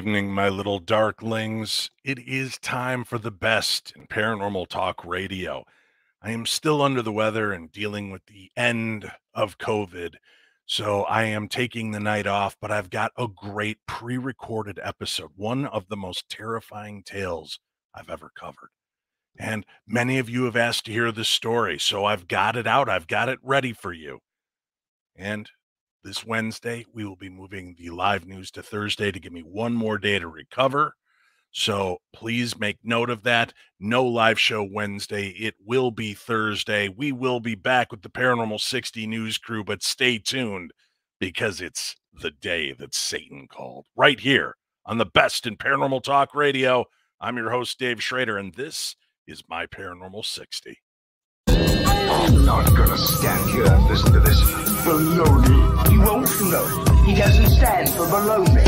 Evening, my little darklings. It is time for the best in paranormal talk radio. I am still under the weather and dealing with the end of COVID. So I am taking the night off, but I've got a great pre recorded episode, one of the most terrifying tales I've ever covered. And many of you have asked to hear this story. So I've got it out, I've got it ready for you. And this Wednesday, we will be moving the live news to Thursday to give me one more day to recover. So please make note of that. No live show Wednesday. It will be Thursday. We will be back with the Paranormal 60 news crew, but stay tuned because it's the day that Satan called right here on the best in paranormal talk radio. I'm your host, Dave Schrader, and this is my Paranormal 60. I'm not gonna stand here and listen to this baloney. He won't know. He doesn't stand for baloney.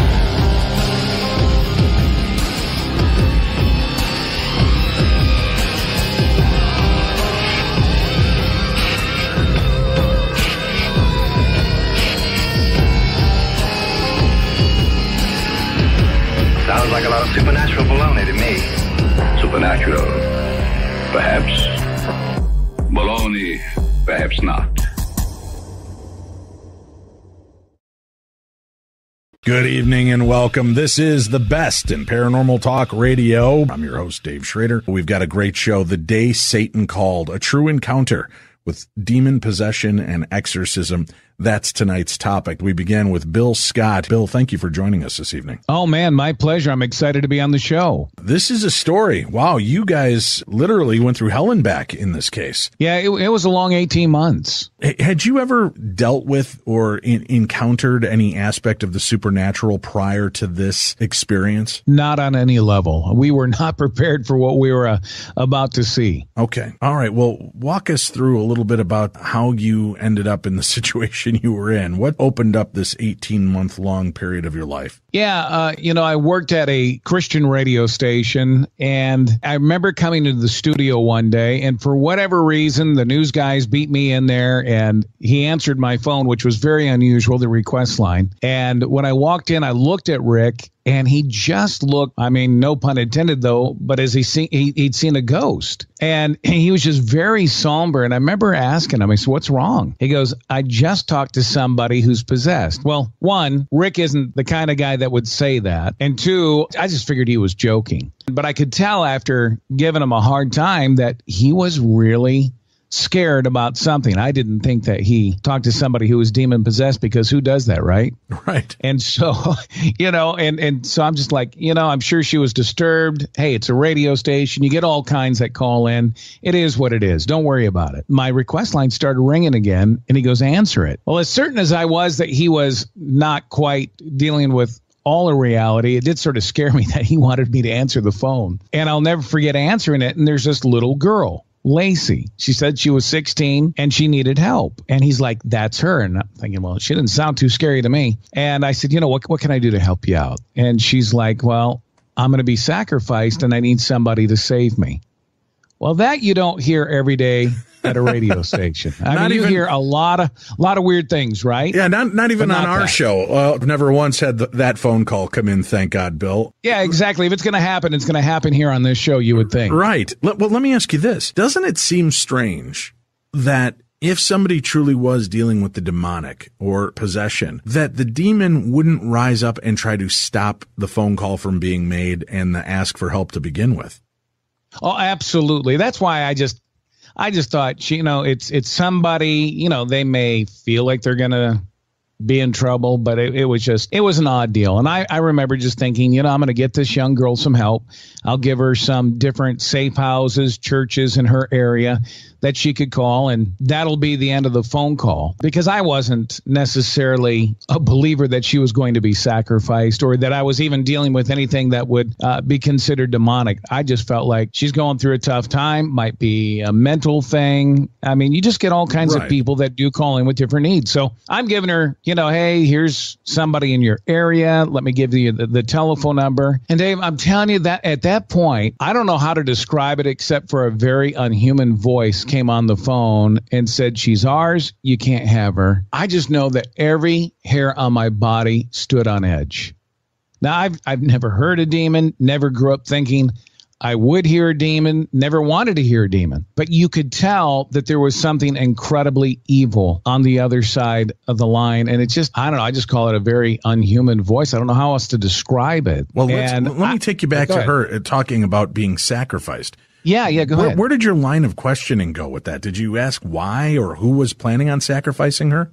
Sounds like a lot of supernatural baloney to me. Supernatural. Perhaps. Baloney. Perhaps not. Good evening and welcome. This is the best in paranormal talk radio. I'm your host, Dave Schrader. We've got a great show. The Day Satan Called, a true encounter with demon possession and exorcism. That's tonight's topic. We begin with Bill Scott. Bill, thank you for joining us this evening. Oh man, my pleasure. I'm excited to be on the show. This is a story. Wow, you guys literally went through hell and back in this case. Yeah, it, it was a long 18 months. H- Had you ever dealt with or in- encountered any aspect of the supernatural prior to this experience? Not on any level. We were not prepared for what we were uh, about to see. Okay. All right. Well, walk us through a little bit about how you ended up in the situation you were in. What opened up this 18 month long period of your life? Yeah, uh, you know, I worked at a Christian radio station, and I remember coming to the studio one day, and for whatever reason, the news guys beat me in there, and he answered my phone, which was very unusual, the request line. And when I walked in, I looked at Rick, and he just looked i mean no pun intended though but as he seen he, he'd seen a ghost. And he was just very somber. And i remember asking him i said what's wrong? He goes i just talked to somebody who's possessed. Well one rick isn't the kind of guy that would say that. And two i just figured he was joking. But i could tell after giving him a hard time that he was really scared about something. I didn't think that he talked to somebody who was demon possessed because who does that, right? Right. And so, you know, and and so I'm just like, you know, I'm sure she was disturbed. Hey, it's a radio station. You get all kinds that call in. It is what it is. Don't worry about it. My request line started ringing again, and he goes, "Answer it." Well, as certain as I was that he was not quite dealing with all a reality. It did sort of scare me that he wanted me to answer the phone. And I'll never forget answering it. And there's this little girl. Lacey. She said she was 16 and she needed help. And he's like, that's her. And I'm thinking, well, she didn't sound too scary to me. And I said, you know, what, what can I do to help you out? And she's like, well, I'm going to be sacrificed and I need somebody to save me. Well, that you don't hear every day at a radio station. I Not mean, you hear a lot of, lot of weird things, right? Yeah, not not even But on not our that. show. Uh, never once had th- that phone call come in. Thank God, Bill. Yeah, exactly. If it's going to happen, it's going to happen here on this show, you would think. Right. Let, well, let me ask you this: Doesn't it seem strange that if somebody truly was dealing with the demonic or possession, that the demon wouldn't rise up and try to stop the phone call from being made and the ask for help to begin with? Oh, absolutely. That's why I just I just thought, you know, it's it's somebody, you know, they may feel like they're gonna be in trouble, but it, it was just it was an odd deal. And I, I remember just thinking, you know, I'm gonna get this young girl some help. I'll give her some different safe houses, churches in her area that she could call, and that'll be the end of the phone call. Because I wasn't necessarily a believer that she was going to be sacrificed or that I was even dealing with anything that would uh, be considered demonic. I just felt like she's going through a tough time, might be a mental thing. I mean, you just get all kinds Right. of people that do call in with different needs. So I'm giving her, you know, hey, here's somebody in your area. Let me give you the, the telephone number. And Dave, I'm telling you that at that point, I don't know how to describe it except for a very unhuman voice came on the phone and said, She's ours. You can't have her. I just know that every hair on my body stood on edge Now, I've, I've never heard a demon, never grew up thinking I would hear a demon, never wanted to hear a demon. But you could tell that there was something incredibly evil on the other side of the line. And it's just, I don't know, I just call it a very unhuman voice. I don't know how else to describe it. Well, let's, let me take you back to ahead. her uh, talking about being sacrificed. Yeah, yeah, go Where, ahead. where did your line of questioning go with that? Did you ask why or who was planning on sacrificing her?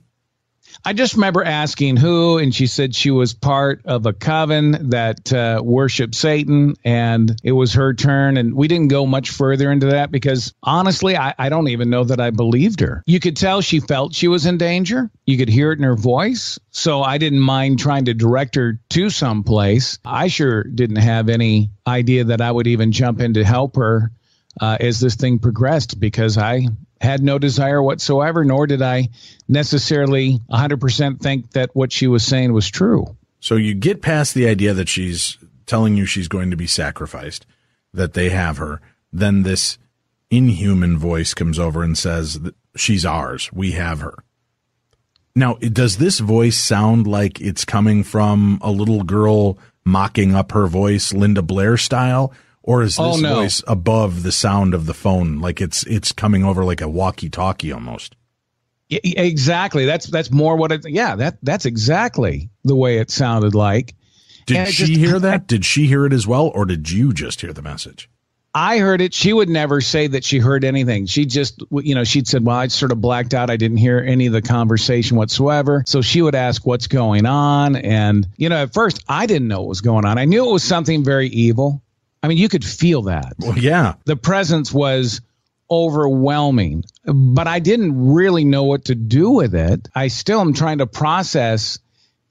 I just remember asking who, and she said she was part of a coven that uh, worshiped Satan, and it was her turn. And we didn't go much further into that because honestly, I, I don't even know that I believed her. You could tell she felt she was in danger. You could hear it in her voice. So I didn't mind trying to direct her to some place. I sure didn't have any idea that I would even jump in to help her uh, as this thing progressed because I had no desire whatsoever, nor did I necessarily 100% think that what she was saying was true. So you get past the idea that she's telling you she's going to be sacrificed, that they have her. Then this inhuman voice comes over and says, She's ours. We have her. Now, does this voice sound like it's coming from a little girl mocking up her voice, Linda Blair style? Or is oh, this Oh, no. voice above the sound of the phone, like it's it's coming over like a walkie-talkie almost? Y- y- exactly. That's that's more what it. Yeah, that that's exactly the way it sounded like. Did And she just- hear that? Did she hear it as well, or did you just hear the message? I heard it. She would never say that she heard anything. She just, you know, she'd said, "Well, I sort of blacked out. I didn't hear any of the conversation whatsoever." So she would ask, "What's going on?" And you know, at first, I didn't know what was going on. I knew it was something very evil. I mean, you could feel that. Well, yeah. the presence was overwhelming, but I didn't really know what to do with it. I still am trying to process.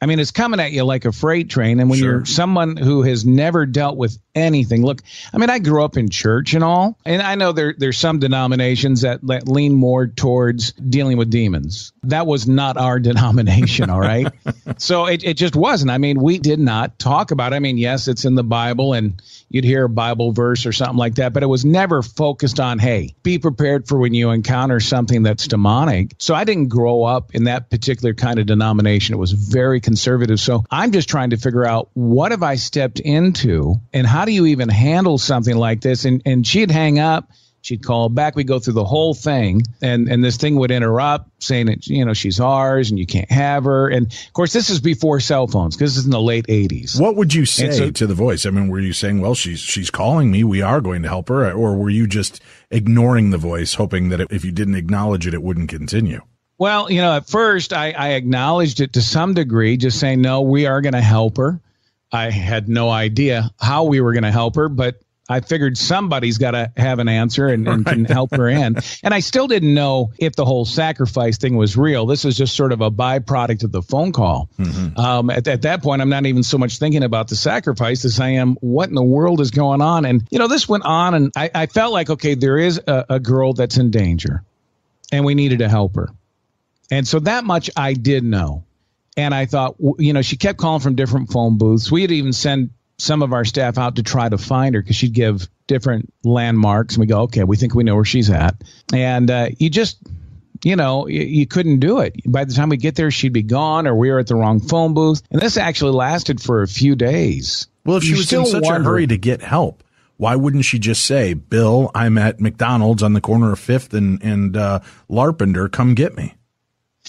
I mean, it's coming at you like a freight train. And when Sure. you're someone who has never dealt with anything, look, I mean, I grew up in church and all, and I know there there's some denominations that, that lean more towards dealing with demons. That was not our denomination, all right? so it, it just wasn't. I mean, we did not talk about it. I mean, yes, it's in the Bible and you'd hear a Bible verse or something like that, but it was never focused on, hey, be prepared for when you encounter something that's demonic. So I didn't grow up in that particular kind of denomination. It was very conservative. So I'm just trying to figure out what have I stepped into and how do you even handle something like this? And and she'd hang up. She'd call back. We'd go through the whole thing, and and this thing would interrupt, saying that you know she's ours and you can't have her. And of course, this is before cell phones because this is in the late '80s. What would you say so- to the voice? I mean, were you saying, "Well, she's she's calling me. We are going to help her," or were you just ignoring the voice, hoping that if you didn't acknowledge it, it wouldn't continue? Well, you know, at first I, I acknowledged it to some degree, just saying, no, we are going to help her. I had no idea how we were going to help her, but I figured somebody's got to have an answer and, and can help her in. And I still didn't know if the whole sacrifice thing was real. This was just sort of a byproduct of the phone call. Um, at, at that point, I'm not even so much thinking about the sacrifice as I am what in the world is going on. And, you know, this went on, and I, I felt like, okay, there is a, a girl that's in danger, and we needed to help her. And so that much I did know. And I thought, you know, she kept calling from different phone booths. We had even sent some of our staff out to try to find her because she'd give different landmarks. And we go, okay, we think we know where she's at. And uh, you just, you know, you, you couldn't do it. By the time we get there, she'd be gone or we were at the wrong phone booth. And this actually lasted for a few days. Well, if she You was still in such wonder- a hurry to get help, why wouldn't she just say, "Bill, I'm at McDonald's on the corner of Fifth and and uh, Larpenter. Come get me."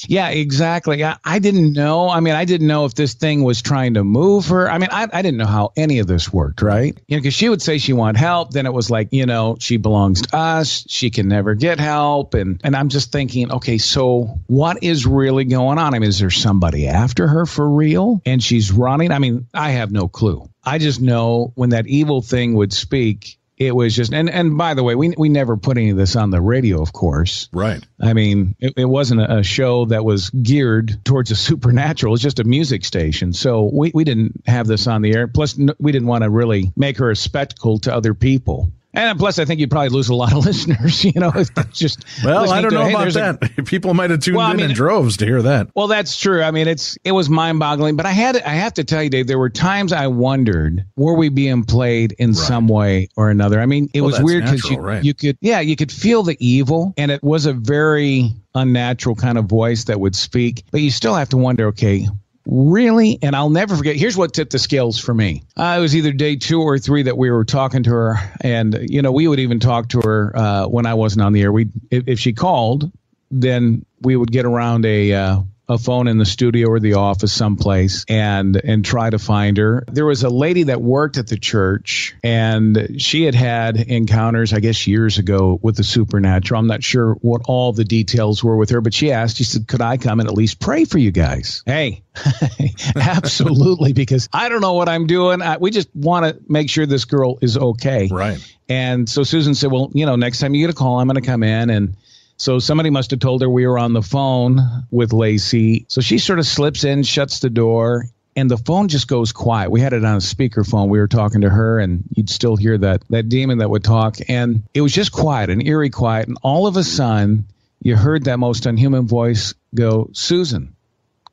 Yeah, exactly. I, I didn't know. I mean, I didn't know if this thing was trying to move her. I mean, I, I didn't know how any of this worked, right? You know, because she would say she wanted help. Then it was like, you know, she belongs to us. She can never get help. And, and I'm just thinking, okay, so what is really going on? I mean, is there somebody after her for real? And she's running? I mean, I have no clue. I just know when that evil thing would speak, it was just, and, and by the way, we, we never put any of this on the radio, of course. Right. I mean, it, it wasn't a, show that was geared towards the supernatural. It's just a music station. So we, we didn't have this on the air. Plus, we didn't want to really make her a spectacle to other people. And plus, I think you'd probably lose a lot of listeners, you know, it's just. Well, I don't to, know hey, about there's a- that. People might have tuned Well, I in mean- in droves to hear that. well, that's true. I mean, it's it was mind-boggling, but I had I have to tell you, Dave, there were times I wondered were we being played in some way or another. I mean, it Well, was weird because you right. you could yeah you could feel the evil, and it was a very unnatural kind of voice that would speak, but you still have to wonder, okay. Really? And I'll never forget. Here's what tipped the scales for me. Uh, it was either day two or three that we were talking to her, and you know, we would even talk to her uh, when I wasn't on the air. We, if, if she called, then we would get around a uh, a phone in the studio or the office someplace and and try to find her. There was a lady that worked at the church and she had had encounters I guess years ago with the supernatural. I'm not sure what all the details were with her, but she asked she said could I come and at least pray for you guys? Hey, absolutely because I don't know what I'm doing. I, we just want to make sure this girl is okay. Right. And so Susan said, "Well, you know, next time you get a call, I'm going to come in and so somebody must have told her we were on the phone with Lacey. So she sort of slips in, shuts the door, and the phone just goes quiet. We had it on a speakerphone. We were talking to her, and you'd still hear that that demon that would talk, and it was just quiet, an eerie quiet. And all of a sudden, you heard that most unhuman voice go, "Susan,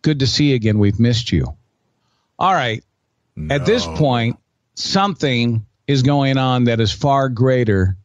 good to see you again. We've missed you." All right. No. At this point, something is going on that is far greater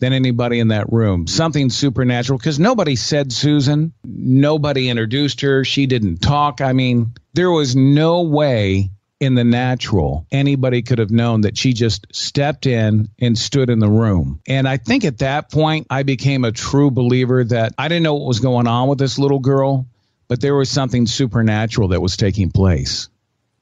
than anybody in that room. Something supernatural because nobody said Susan. Nobody introduced her. She didn't talk. I mean, there was no way in the natural anybody could have known that she just stepped in and stood in the room. And I think at that point, I became a true believer that I didn't know what was going on with this little girl, but there was something supernatural that was taking place.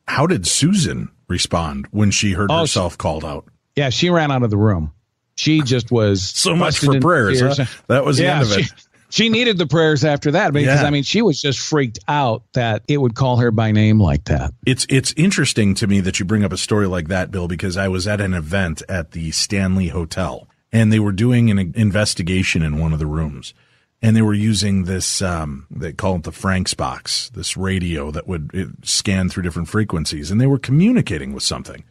How did Susan respond when she heard Oh, herself called out? Yeah, she ran out of the room. She just was So much for prayers. huh? That was the yeah, end of it. She, she needed the prayers after that because Yeah. I mean she was just freaked out that it would call her by name like that. It's it's interesting to me that you bring up a story like that, Bill, because I was at an event at the Stanley Hotel and they were doing an investigation in one of the rooms. And they were using this, um, they call it the Frank's box, this radio that would it, scan through different frequencies. And they were communicating with something.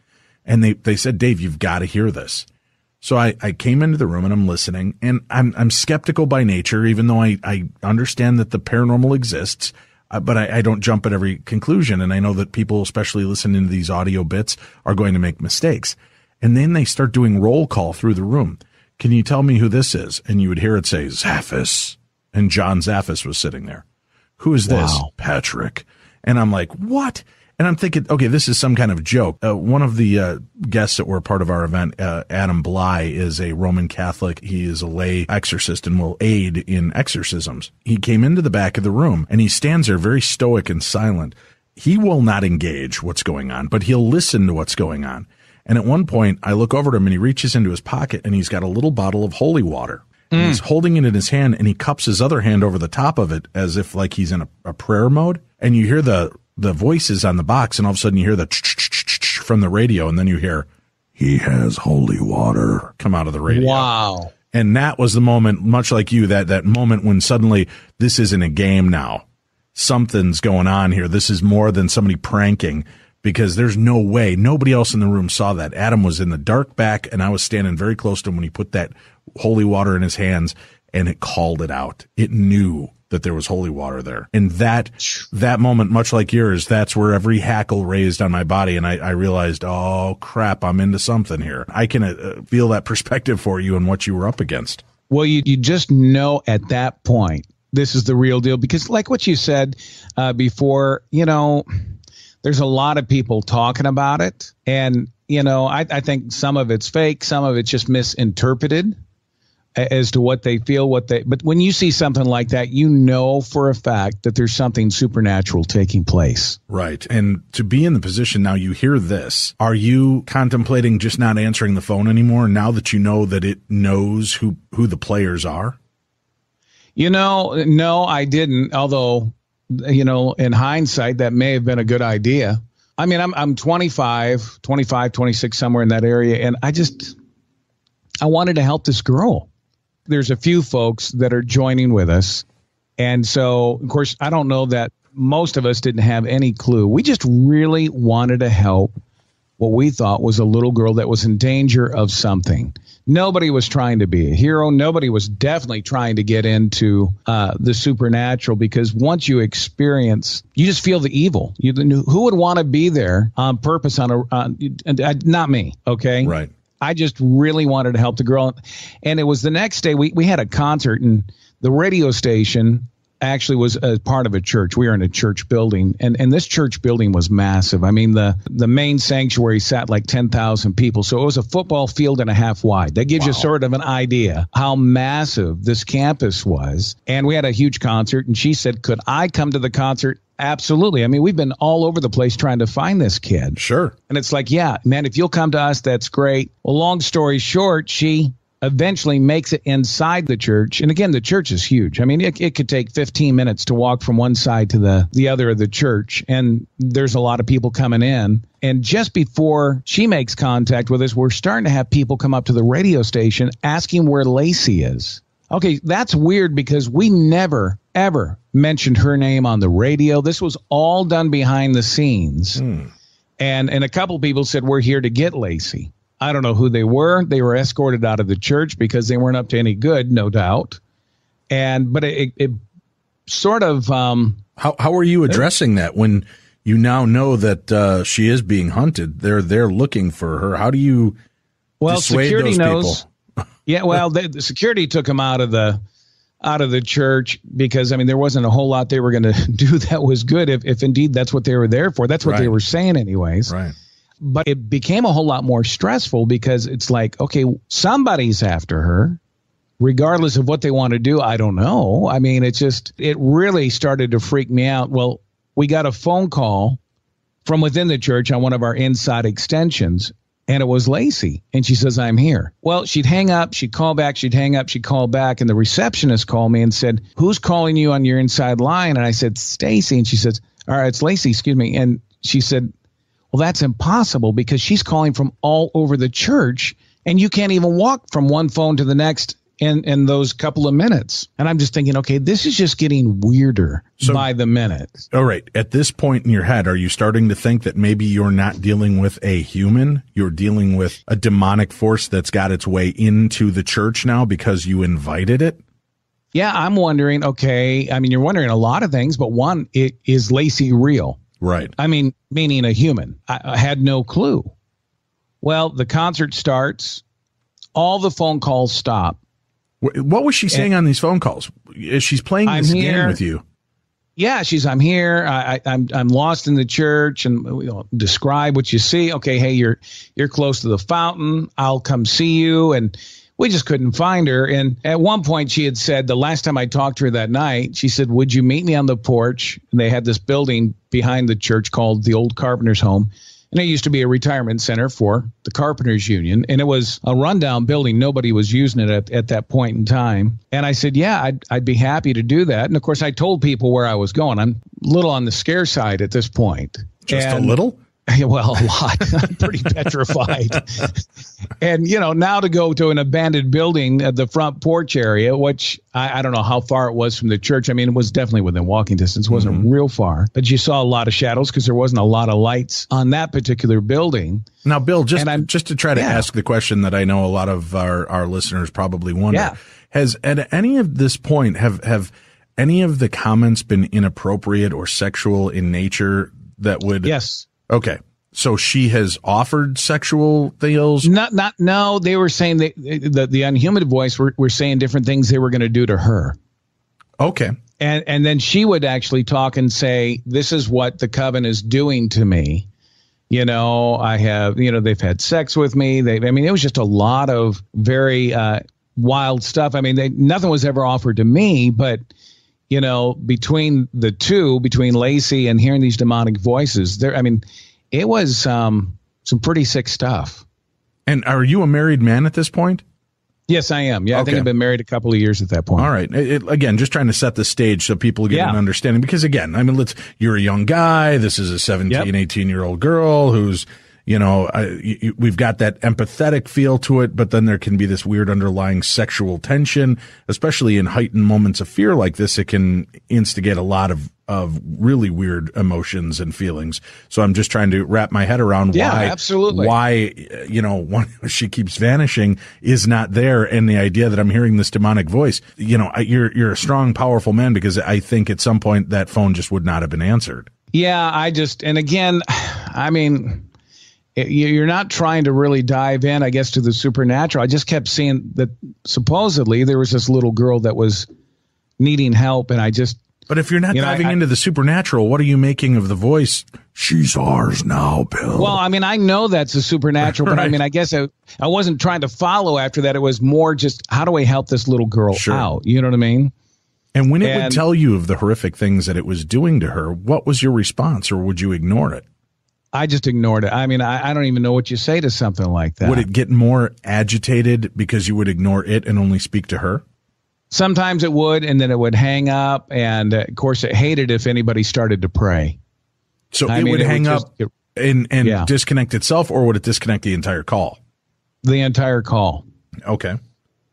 And they, they said, Dave, you've got to hear this. So I, I came into the room and I'm listening and I'm, I'm skeptical by nature, even though I, I understand that the paranormal exists, uh, but I, I don't jump at every conclusion. And I know that people, especially listening to these audio bits, are going to make mistakes. And then they start doing roll call through the room. Can you tell me who this is? And you would hear it say Zaffis. And John Zaffis was sitting there. Who is this? Wow. Patrick. And I'm like, what? And I'm thinking, okay, this is some kind of joke. Uh, one of the uh, guests that were part of our event, uh, Adam Blai, is a Roman Catholic. He is a lay exorcist and will aid in exorcisms. He came into the back of the room and he stands there very stoic and silent. He will not engage what's going on, but he'll listen to what's going on. And at one point, I look over to him and he reaches into his pocket and he's got a little bottle of holy water. And He's holding it in his hand and he cups his other hand over the top of it as if like he's in a, a prayer mode. And you hear the, the voices on the box and all of a sudden you hear the from the radio and then you hear, he has holy water come out of the radio. Wow. And that was the moment, much like you, that, that moment when suddenly this isn't a game now. Something's going on here. This is more than somebody pranking because there's no way nobody else in the room saw that. Adam was in the dark back and I was standing very close to him when he put that holy water in his hands and it called it out. It knew that there was holy water there. And that, that moment, much like yours, that's where every hackle raised on my body. And I, I realized, oh crap, I'm into something here. I can uh, feel that perspective for you and what you were up against. Well, you you just know at that point this is the real deal because, like what you said uh, before, you know, there's a lot of people talking about it, and you know, I, I think some of it's fake, some of it's just misinterpreted as to what they feel, what they. But when you see something like that, you know for a fact that there's something supernatural taking place. Right. And to be in the position now you hear this, are you contemplating just not answering the phone anymore now that you know that it knows who, who the players are? You know, no, I didn't. Although, you know, in hindsight, that may have been a good idea. I mean, I'm I'm 25, 25, 26, somewhere in that area, and I just I wanted to help this girl. There's a few folks that are joining with us, and so of course I don't know that most of us didn't have any clue. We just really wanted to help what we thought was a little girl that was in danger of something. Nobody was trying to be a hero. Nobody was definitely trying to get into uh, the supernatural because once you experience, you just feel the evil. You, who would want to be there on purpose? On a on, uh, not me. Okay, Right. I just really wanted to help the girl. And it was the next day we, we had a concert and the radio station actually was a part of a church. We were in a church building, and and this church building was massive. I mean, the the main sanctuary sat like ten thousand people, so it was a football field and a half wide. That gives wow. you sort of an idea how massive this campus was. And we had a huge concert, and she said, "Could I come to the concert?" Absolutely. I mean, we've been all over the place trying to find this kid. Sure. And it's like, yeah, man, if you'll come to us, that's great. Well, long story short, she eventually makes it inside the church. And again, the church is huge. I mean, it, it could take 15 minutes to walk from one side to the, the other of the church. And there's a lot of people coming in. And just before she makes contact with us, we're starting to have people come up to the radio station asking where Lacey is. Okay, that's weird because we never, ever mentioned her name on the radio. This was all done behind the scenes. Mm. And, and a couple people said, We're here to get Lacey. I don't know who they were. They were escorted out of the church because they weren't up to any good, no doubt. And but it, it sort of um, how how are you addressing that when you now know that uh, she is being hunted? They're they're looking for her. How do you well security knows? yeah, well, the, the security took him out of the out of the church because I mean there wasn't a whole lot they were going to do that was good if if indeed that's what they were there for. That's what right. they were saying anyways. Right. But it became a whole lot more stressful because it's like, okay, somebody's after her, regardless of what they want to do. I don't know. I mean, it's just, it really started to freak me out. Well, we got a phone call from within the church on one of our inside extensions, and it was Lacey. And she says, I'm here. Well, she'd hang up, she'd call back, she'd hang up, she'd call back. And the receptionist called me and said, Who's calling you on your inside line? And I said, Stacy. And she says, All right, it's Lacey, excuse me. And she said, well, that's impossible because she's calling from all over the church and you can't even walk from one phone to the next in, in those couple of minutes. And I'm just thinking, okay, this is just getting weirder so, by the minute. All right. At this point in your head, are you starting to think that maybe you're not dealing with a human? You're dealing with a demonic force that's got its way into the church now because you invited it? Yeah, I'm wondering, okay, I mean, you're wondering a lot of things, but one, it, is Lacey real? Right. I mean, meaning a human. I, I had no clue. Well, the concert starts. All the phone calls stop. What was she saying and on these phone calls? She's playing this I'm game with you? Yeah, she's. I'm here. I, am I'm, I'm lost in the church, and you know, describe what you see. Okay, hey, you're you're close to the fountain. I'll come see you, and we just couldn't find her. And at one point, she had said, the last time I talked to her that night, she said, Would you meet me on the porch? And they had this building behind the church called the Old Carpenter's Home. And it used to be a retirement center for the Carpenters Union. And it was a rundown building. Nobody was using it at, at that point in time. And I said, Yeah, I'd, I'd be happy to do that. And of course, I told people where I was going. I'm a little on the scare side at this point. Just and, a little? Well, a lot. I'm pretty petrified. and, you know, now to go to an abandoned building at the front porch area, which I, I, don't know how far it was from the church. I mean, it was definitely within walking distance, wasn't mm-hmm. real far, but you saw a lot of shadows because there wasn't a lot of lights on that particular building. Now, Bill, just, just to try to yeah. ask the question that I know a lot of our, our listeners probably wonder yeah. has at any of this point, have, have, any of the comments been inappropriate or sexual in nature that would yes Okay. So she has offered sexual deals? Not, not, no. They were saying that the, the unhuman voice were, were saying different things they were going to do to her. Okay. And, and then she would actually talk and say, this is what the coven is doing to me. You know, I have, you know, they've had sex with me. They, I mean, it was just a lot of very, uh, wild stuff. I mean, they, nothing was ever offered to me, but, you know, between the two, between Lacey and hearing these demonic voices, there, I mean, it was um, some pretty sick stuff. And are you a married man at this point? Yes, I am. Yeah, okay. I think I've been married a couple of years at that point. All right. It, again, just trying to set the stage so people get yeah. an understanding. Because again, I mean, let's. You're a young guy. This is a 17, yep. 18 year old girl who's you know, I, we've got that empathetic feel to it, but then there can be this weird underlying sexual tension, especially in heightened moments of fear like this. It can instigate a lot of, of really weird emotions and feelings. So I'm just trying to wrap my head around yeah, why, absolutely. why, you know, one, she keeps vanishing is not there. And the idea that I'm hearing this demonic voice, you know, you're, you're a strong, powerful man because I think at some point that phone just would not have been answered. Yeah, I just, and again, I mean, you're not trying to really dive in, I guess, to the supernatural. I just kept seeing that supposedly there was this little girl that was needing help, and I just But if you're not You know, diving I- into the supernatural, what are you making of the voice? She's ours now, Bill. Well, I mean, I know that's a supernatural, but I mean, I guess I, I wasn't trying to follow after that. It was more just how do I help this little girl Sure. out? You know what I mean? and when it would tell you of the horrific things that it was doing to her, what was your response, or would you ignore it? I just ignored it. I mean, I, I don't even know what you say to something like that. Would it get more agitated because you would ignore it and only speak to her? Sometimes it would, and then it would hang up. And uh, of course, it hated if anybody started to pray. So I it mean, would it would hang just- up it- and and Yeah. disconnect itself, or would it disconnect the entire call? The entire call. Okay.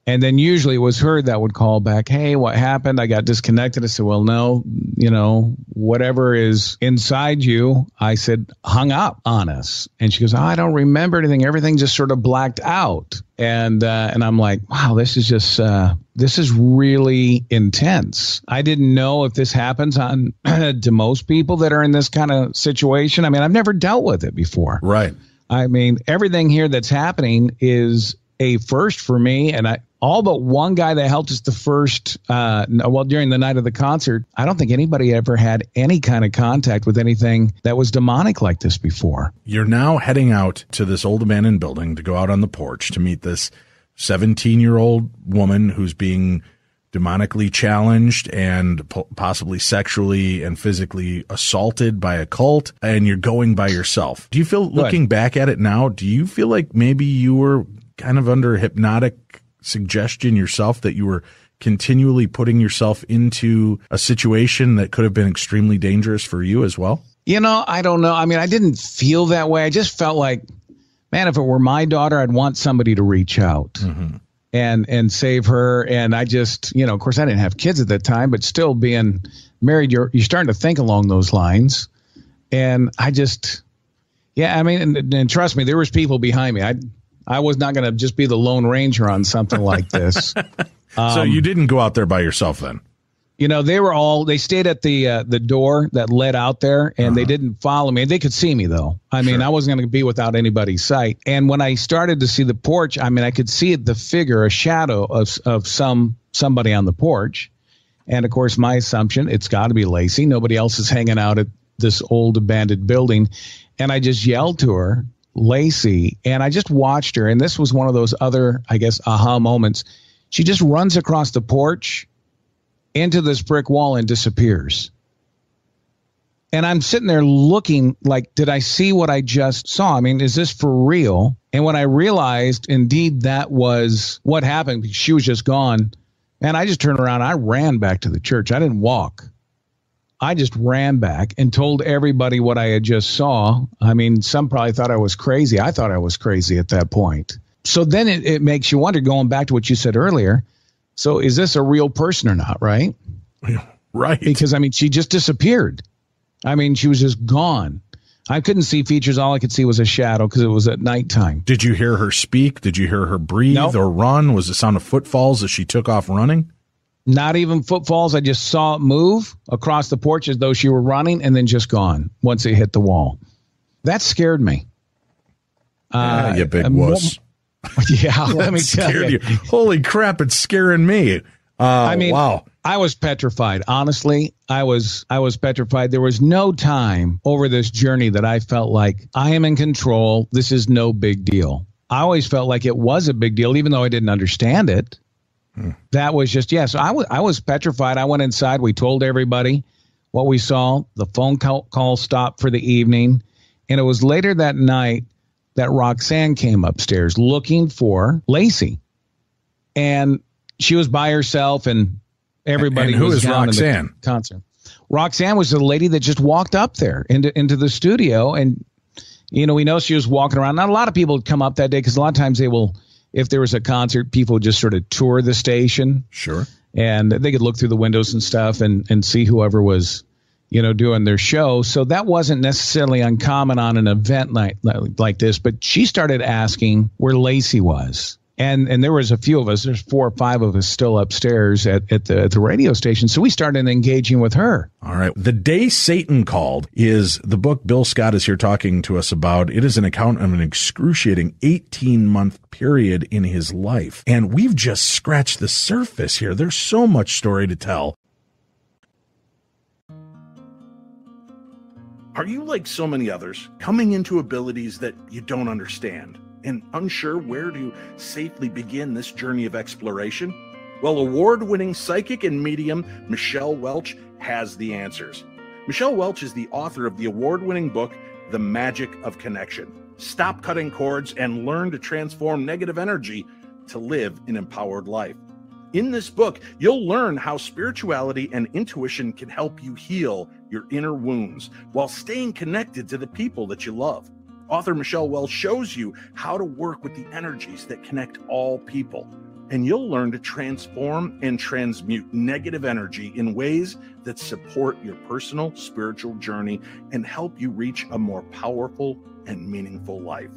And then usually it was her that would call back, Hey, what happened? I got disconnected. I said, Well, no, you know, whatever is inside you, I said, hung up on us. And she goes, I don't remember anything. Everything just sort of blacked out. And uh, and I'm like, wow, this is just uh, this is really intense. I didn't know if this happens on to most people that are in this kind of situation. I mean, I've never dealt with it before. Right. I mean, everything here that's happening is a first for me. And I, all but one guy that helped us the first, uh, well, during the night of the concert, I don't think anybody ever had any kind of contact with anything that was demonic like this before. You're now heading out to this old abandoned building to go out on the porch to meet this 17 year old woman who's being demonically challenged and po- possibly sexually and physically assaulted by a cult and you're going by yourself. Do you feel looking back at it now, do you feel like maybe you were kind of under hypnotic suggestion yourself that you were continually putting yourself into a situation that could have been extremely dangerous for you as well? You know, I don't know. I mean, I didn't feel that way. I just felt like, man, if it were my daughter, I'd want somebody to reach out mm-hmm. and and save her. And I just, you know, of course, I didn't have kids at that time, but still being married, you're you're starting to think along those lines. And I just, yeah, I mean, and, and trust me, there was people behind me. I I was not going to just be the lone ranger on something like this. so you didn't go out there by yourself then? You know, they were all they stayed at the uh, the door that led out there, and they didn't follow me. They could see me though. I mean, I wasn't going to be without anybody's sight. And when I started to see the porch, I mean, I could see the figure, a shadow of of some somebody on the porch. And of course, my assumption it's got to be Lacey. Nobody else is hanging out at this old abandoned building. And I just yelled to her, Lacey, and I just watched her. And this was one of those other, I guess, aha moments. She just runs across the porch into this brick wall and disappears. And I'm sitting there looking like, did I see what I just saw? I mean, is this for real? And when I realized indeed that was what happened, she was just gone, and I just turned around, I ran back to the church. I didn't walk. I just ran back and told everybody what I had just saw. I mean, some probably thought I was crazy. I thought I was crazy at that point. So then it, it makes you wonder, going back to what you said earlier. So is this a real person or not, right? Right. because I mean, she just disappeared. I mean, she was just gone. I couldn't see features. All I could see was a shadow because it was at nighttime. Did you hear her speak? Did you hear her breathe Nope. or run? Was the sound of footfalls as she took off running? Not even footfalls. I just saw it move across the porch as though she were running and then just gone once it hit the wall. That scared me. Ah, you big uh, wuss. Yeah, let me tell you. you. Holy crap, it's scaring me. Uh, I mean, wow. I was petrified. Honestly, I was I was petrified. There was no time over this journey that I felt like I am in control. This is no big deal. I always felt like it was a big deal, even though I didn't understand it. That was just yeah. So I was I was petrified. I went inside. We told everybody what we saw. The phone call, call stopped for the evening, and it was later that night that Roxanne came upstairs looking for Lacey, and she was by herself, and everybody And who was is down the Roxanne? concert. Roxanne was the lady that just walked up there into into the studio, and you know we know she was walking around. Not a lot of people would come up that day because a lot of times they will, if there was a concert, people would just sort of tour the station. Sure. and they could look through the windows and stuff and and see whoever was you know doing their show. So that wasn't necessarily uncommon on an event like like this but she started asking where lacey was and and there was a few of us there's four or five of us still upstairs at, at the at the radio station so we started engaging with her All right. The Day Satan Called is the book Bill Scott is here talking to us about. It is an account of an excruciating 18 month period in his life. And we've just scratched the surface here. There's so much story to tell. Are you like so many others, coming into abilities that you don't understand and unsure where to safely begin this journey of exploration? Well, award winning psychic and medium Michelle Welch has the answers. Michelle Welch is the author of the award winning book, The Magic of Connection. Stop cutting cords and learn to transform negative energy to live an empowered life. In this book, you'll learn how spirituality and intuition can help you heal your inner wounds while staying connected to the people that you love. Author Michelle Welch shows you how to work with the energies that connect all people. And you'll learn to transform and transmute negative energy in ways that support your personal spiritual journey and help you reach a more powerful and meaningful life.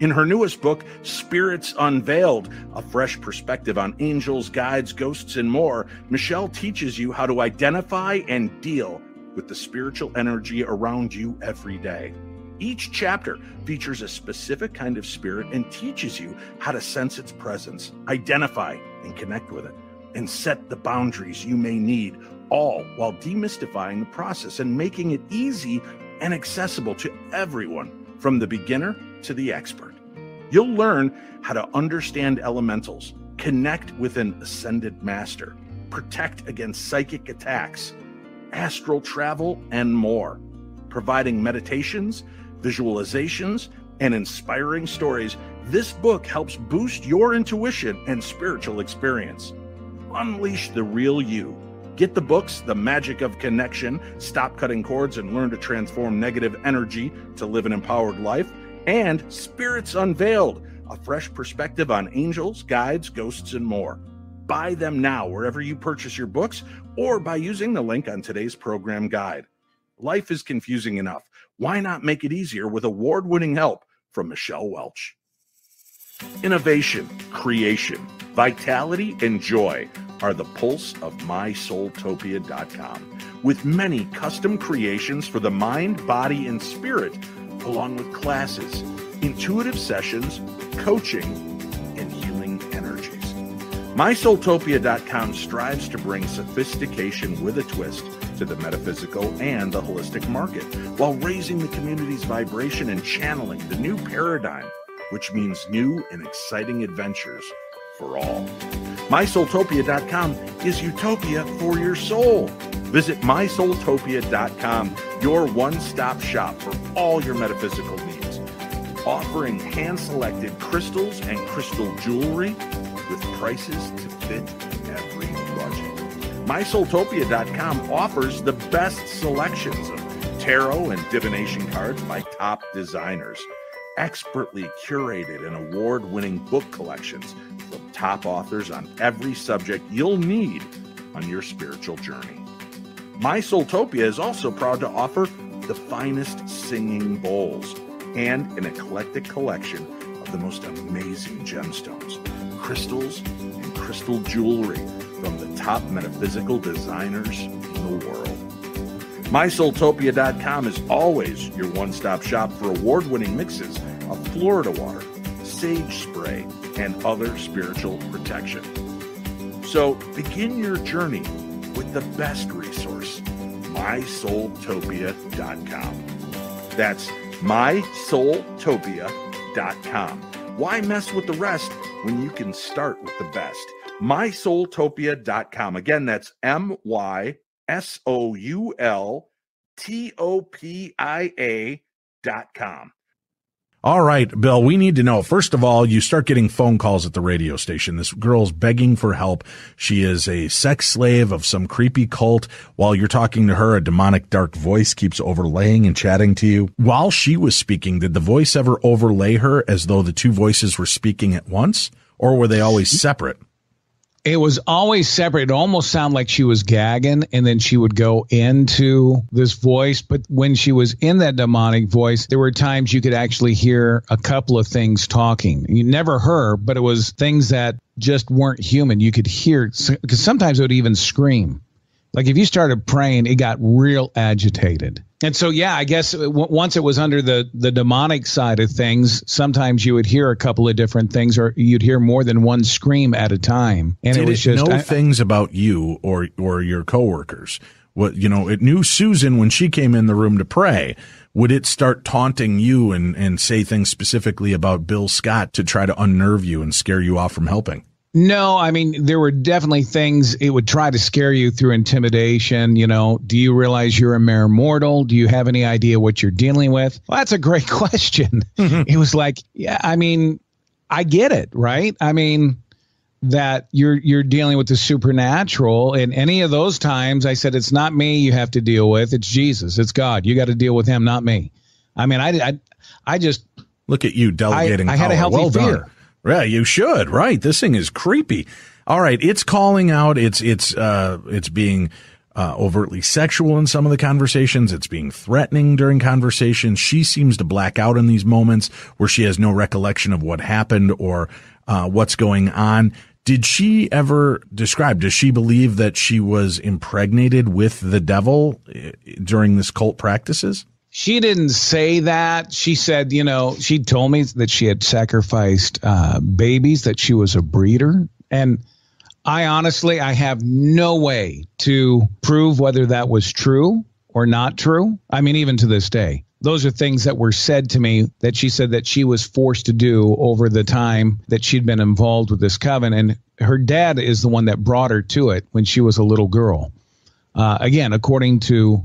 In her newest book, Spirits Unveiled, a fresh perspective on angels, guides, ghosts, and more, Michelle teaches you how to identify and deal with the spiritual energy around you every day. Each chapter features a specific kind of spirit and teaches you how to sense its presence, identify and connect with it, and set the boundaries you may need, all while demystifying the process and making it easy and accessible to everyone, from the beginner to the expert. You'll learn how to understand elementals, connect with an ascended master, protect against psychic attacks, astral travel, and more. Providing meditations, visualizations, and inspiring stories, this book helps boost your intuition and spiritual experience. Unleash the real you. Get the books, The Magic of Connection, Stop Cutting Cords and Learn to Transform Negative Energy to Live an Empowered Life and Spirits Unveiled, a fresh perspective on angels, guides, ghosts, and more. Buy them now wherever you purchase your books or by using the link on today's program guide. Life is confusing enough. Why not make it easier with award winning help from Michelle Welch? Innovation, creation, vitality, and joy are the pulse of mysoultopia.com with many custom creations for the mind, body, and spirit along with classes, intuitive sessions, coaching, and healing energies. MySoultopia.com strives to bring sophistication with a twist to the metaphysical and the holistic market while raising the community's vibration and channeling the new paradigm, which means new and exciting adventures for all. MySoultopia.com is utopia for your soul. Visit mysoultopia.com, your one stop shop for all your metaphysical needs, offering hand selected crystals and crystal jewelry with prices to fit. MySoultopia.com offers the best selections of tarot and divination cards by top designers, expertly curated and award winning book collections from top authors on every subject you'll need on your spiritual journey. MySoultopia is also proud to offer the finest singing bowls and an eclectic collection of the most amazing gemstones, crystals, and crystal jewelry from the top metaphysical designers in the world. MySoultopia.com is always your one stop shop for award winning mixes of Florida water, sage spray, and other spiritual protection. So begin your journey with the best resource, mysoultopia.com. That's mysoultopia.com. Why mess with the rest when you can start with the best? mysoultopia.com. Again, that's M Y S O U L T O P I A.com. All right, Bill, we need to know. First of all, you start getting phone calls at the radio station. This girl's begging for help. She is a sex slave of some creepy cult. While you're talking to her, a demonic dark voice keeps overlaying and chatting to you. While she was speaking, did the voice ever overlay her as though the two voices were speaking at once? Or were they always separate? It was always separate. It almost sounded like she was gagging and then she would go into this voice. But when she was in that demonic voice, there were times you could actually hear a couple of things talking. You never heard, but it was things that just weren't human. You could hear because sometimes it would even scream. Like if you started praying, it got real agitated. And so, yeah, I guess w- once it was under the the demonic side of things, sometimes you would hear a couple of different things, or you'd hear more than one scream at a time. And Did it was just know I, things about you or or your coworkers what you know it knew Susan when she came in the room to pray. Would it start taunting you and and say things specifically about Bill Scott to try to unnerve you and scare you off from helping? No, I mean, there were definitely things it would try to scare you through intimidation. You know, do you realize you're a mere mortal? Do you have any idea what you're dealing with? Well, that's a great question. Mm-hmm. it was like, yeah, I mean, I get it, right? I mean, that you're you're dealing with the supernatural and any of those times I said it's not me you have to deal with it's Jesus it's God you got to deal with him not me I mean I I, I just look at you delegating I, I had a healthy well fear done. Yeah, you should. Right. This thing is creepy. All right. It's calling out. It's, it's, uh, it's being, uh, overtly sexual in some of the conversations. It's being threatening during conversations. She seems to black out in these moments where she has no recollection of what happened or, uh, what's going on. Did she ever describe, does she believe that she was impregnated with the devil uh, during this cult practices? She didn't say that. She said, you know, she told me that she had sacrificed uh, babies, that she was a breeder. And I honestly, I have no way to prove whether that was true or not true. I mean, even to this day, those are things that were said to me that she said that she was forced to do over the time that she'd been involved with this coven. And her dad is the one that brought her to it when she was a little girl. Uh, again, according to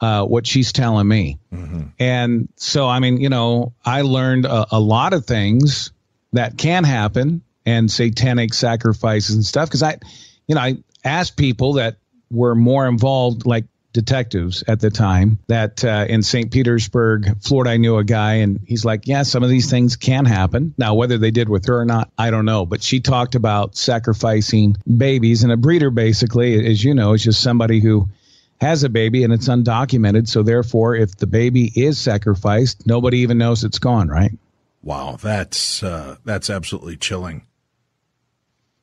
uh, what she's telling me. Mm-hmm. And so, I mean, you know, I learned a, a, lot of things that can happen and satanic sacrifices and stuff. Cause I, you know, I asked people that were more involved, like detectives at the time, that uh, in St. Petersburg, Florida, I knew a guy and he's like, yeah, some of these things can happen. Now, whether they did with her or not, I don't know. But she talked about sacrificing babies and a breeder, basically, as you know, is just somebody who has a baby and it's undocumented. So therefore, if the baby is sacrificed, nobody even knows it's gone, right? Wow, that's uh, that's absolutely chilling.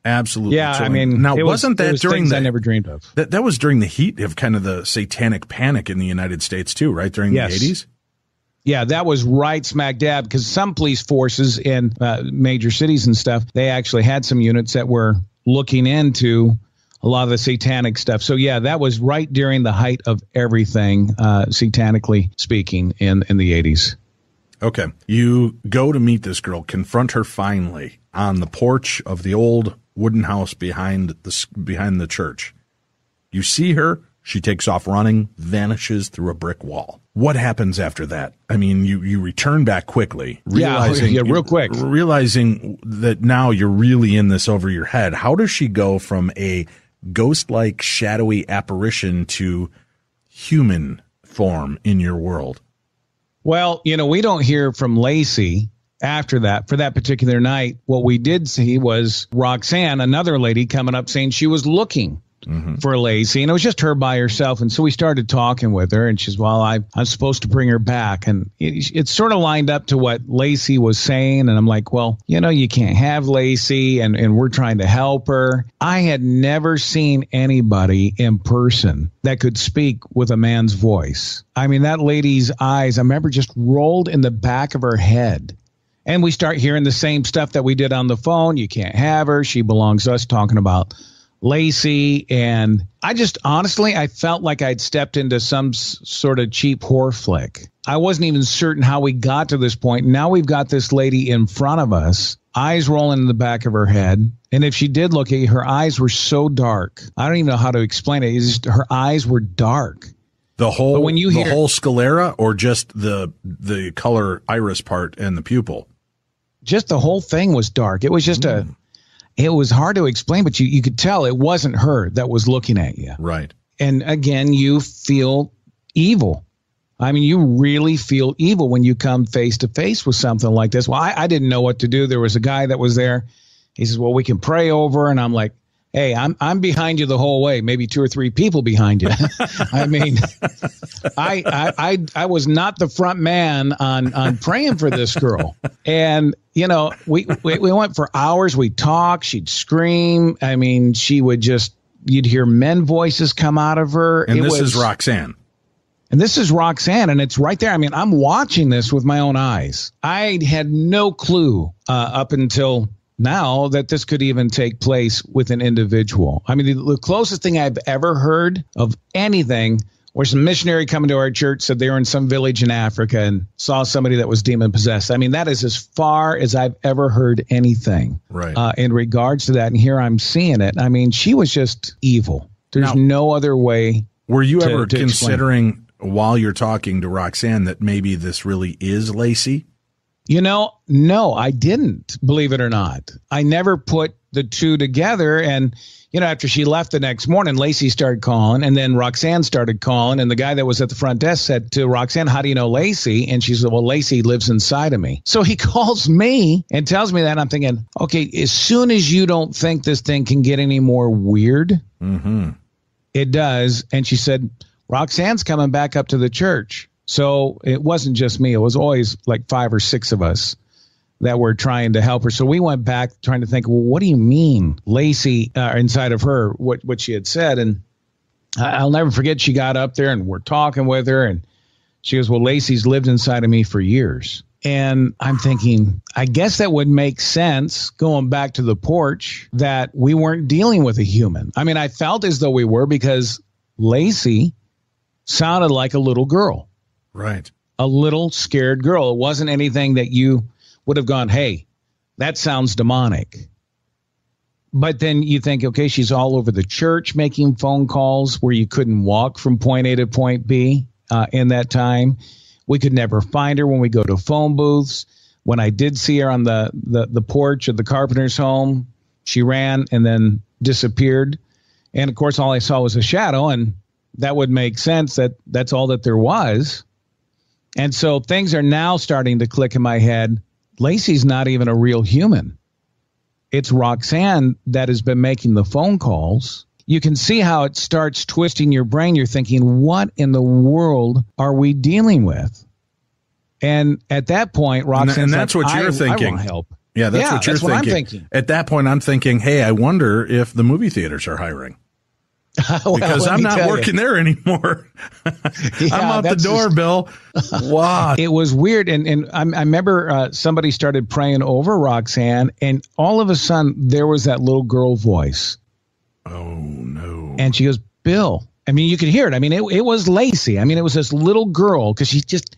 Absolutely. Yeah, chilling. I mean, now wasn't was, that during the I never dreamed of that? That was during the heat of kind of the satanic panic in the United States too, right? During yes. the eighties. Yeah, that was right smack dab because some police forces in uh, major cities and stuff, they actually had some units that were looking into a lot of the satanic stuff. So yeah, that was right during the height of everything, uh, satanically speaking, in in the eighties. Okay, you go to meet this girl, confront her finally on the porch of the old wooden house behind the behind the church. You see her. She takes off running, vanishes through a brick wall. What happens after that? I mean, you, you return back quickly, realizing yeah, yeah real quick, realizing that now you're really in this over your head. How does she go from a ghost like shadowy apparition to human form in your world? Well, you know, we don't hear from Lacey after that for that particular night. What we did see was Roxanne, another lady, coming up saying she was looking mm-hmm. for Lacey, and it was just her by herself. And so we started talking with her, and she's, well, I, I'm supposed to bring her back. And it, it's sort of lined up to what Lacey was saying. And I'm like, well, you know, you can't have Lacey, and, and we're trying to help her. I had never seen anybody in person that could speak with a man's voice. I mean, that lady's eyes, I remember just rolled in the back of her head and we start hearing the same stuff that we did on the phone. You can't have her. She belongs to us talking about Lacey. And I just honestly, I felt like I'd stepped into some s- sort of cheap horror flick. I wasn't even certain how we got to this point. Now we've got this lady in front of us, eyes rolling in the back of her head. And if she did look at you, her eyes were so dark. I don't even know how to explain it. It's just, her eyes were dark. The whole when you hear, the whole sclera or just the the color iris part and the pupil? Just the whole thing was dark. It was just mm. a it was hard to explain, but you, you could tell it wasn't her that was looking at you. Right. And again, you feel evil. I mean, you really feel evil when you come face to face with something like this. Well, I, I didn't know what to do. There was a guy that was there. He says, Well, we can pray over. And I'm like, Hey, I'm I'm behind you the whole way. Maybe two or three people behind you. I mean, I, I I I was not the front man on on praying for this girl, and you know, we, we, we went for hours. We talked. She'd scream. I mean, she would just, you'd hear men voices come out of her. And it this was, is Roxanne. And this is Roxanne, and it's right there. I mean, I'm watching this with my own eyes. I had no clue uh, up until now that this could even take place with an individual. I mean, the, the closest thing I've ever heard of anything where some missionary coming to our church said they were in some village in Africa and saw somebody that was demon possessed. I mean, that is as far as I've ever heard anything Right. uh, in regards to that. And here I'm seeing it. I mean, she was just evil. There's Now- no other way. Were you to- ever to explain. considering while you're talking to Roxanne that maybe this really is Lacey? You know, no, I didn't, believe it or not. I never put the two together. And, you know, after she left the next morning, Lacey started calling, and then Roxanne started calling. And the guy that was at the front desk said to Roxanne, How do you know Lacey? And she said, Well, Lacey lives inside of me. So he calls me and tells me that. I'm thinking, okay, as soon as you don't think this thing can get any more weird, Mm-hmm. it does. And she said, Roxanne's coming back up to the church. So it wasn't just me. It was always like five or six of us that were trying to help her. So we went back trying to think, well, what do you mean, Lacey, uh, inside of her, what, what she had said? And I'll never forget, she got up there and we're talking with her. And she goes, well, Lacey's lived inside of me for years. And I'm thinking, I guess that would make sense going back to the porch that we weren't dealing with a human. I mean, I felt as though we were because Lacey sounded like a little girl, Right. a little scared girl. It wasn't anything that you would have gone, hey, that sounds demonic. But then you think, okay, she's all over the church making phone calls where you couldn't walk from point A to point B uh, in that time. We could never find her when we go to phone booths. When I did see her on the, the, the porch of the carpenter's home, she ran and then disappeared. And of course, all I saw was a shadow, and that would make sense that that's all that there was. And so things are now starting to click in my head. Lacey's not even a real human. It's Roxanne that has been making the phone calls. You can see how it starts twisting your brain. You're thinking, what in the world are we dealing with? And at that point, Roxanne, and that's what you're thinking. I want help. Yeah, that's Yeah, what you're that's what thinking. thinking. At that point, I'm thinking, hey, I wonder if the movie theaters are hiring Well, because I'm not tell you. working there anymore. I'm out the door, just- Bill. Wow. it was weird and and I, I remember uh, somebody started praying over roxanne and all of a sudden there was that little girl voice oh no. and she goes bill i mean you could hear it i mean it, it was lacey i mean it was this little girl because she just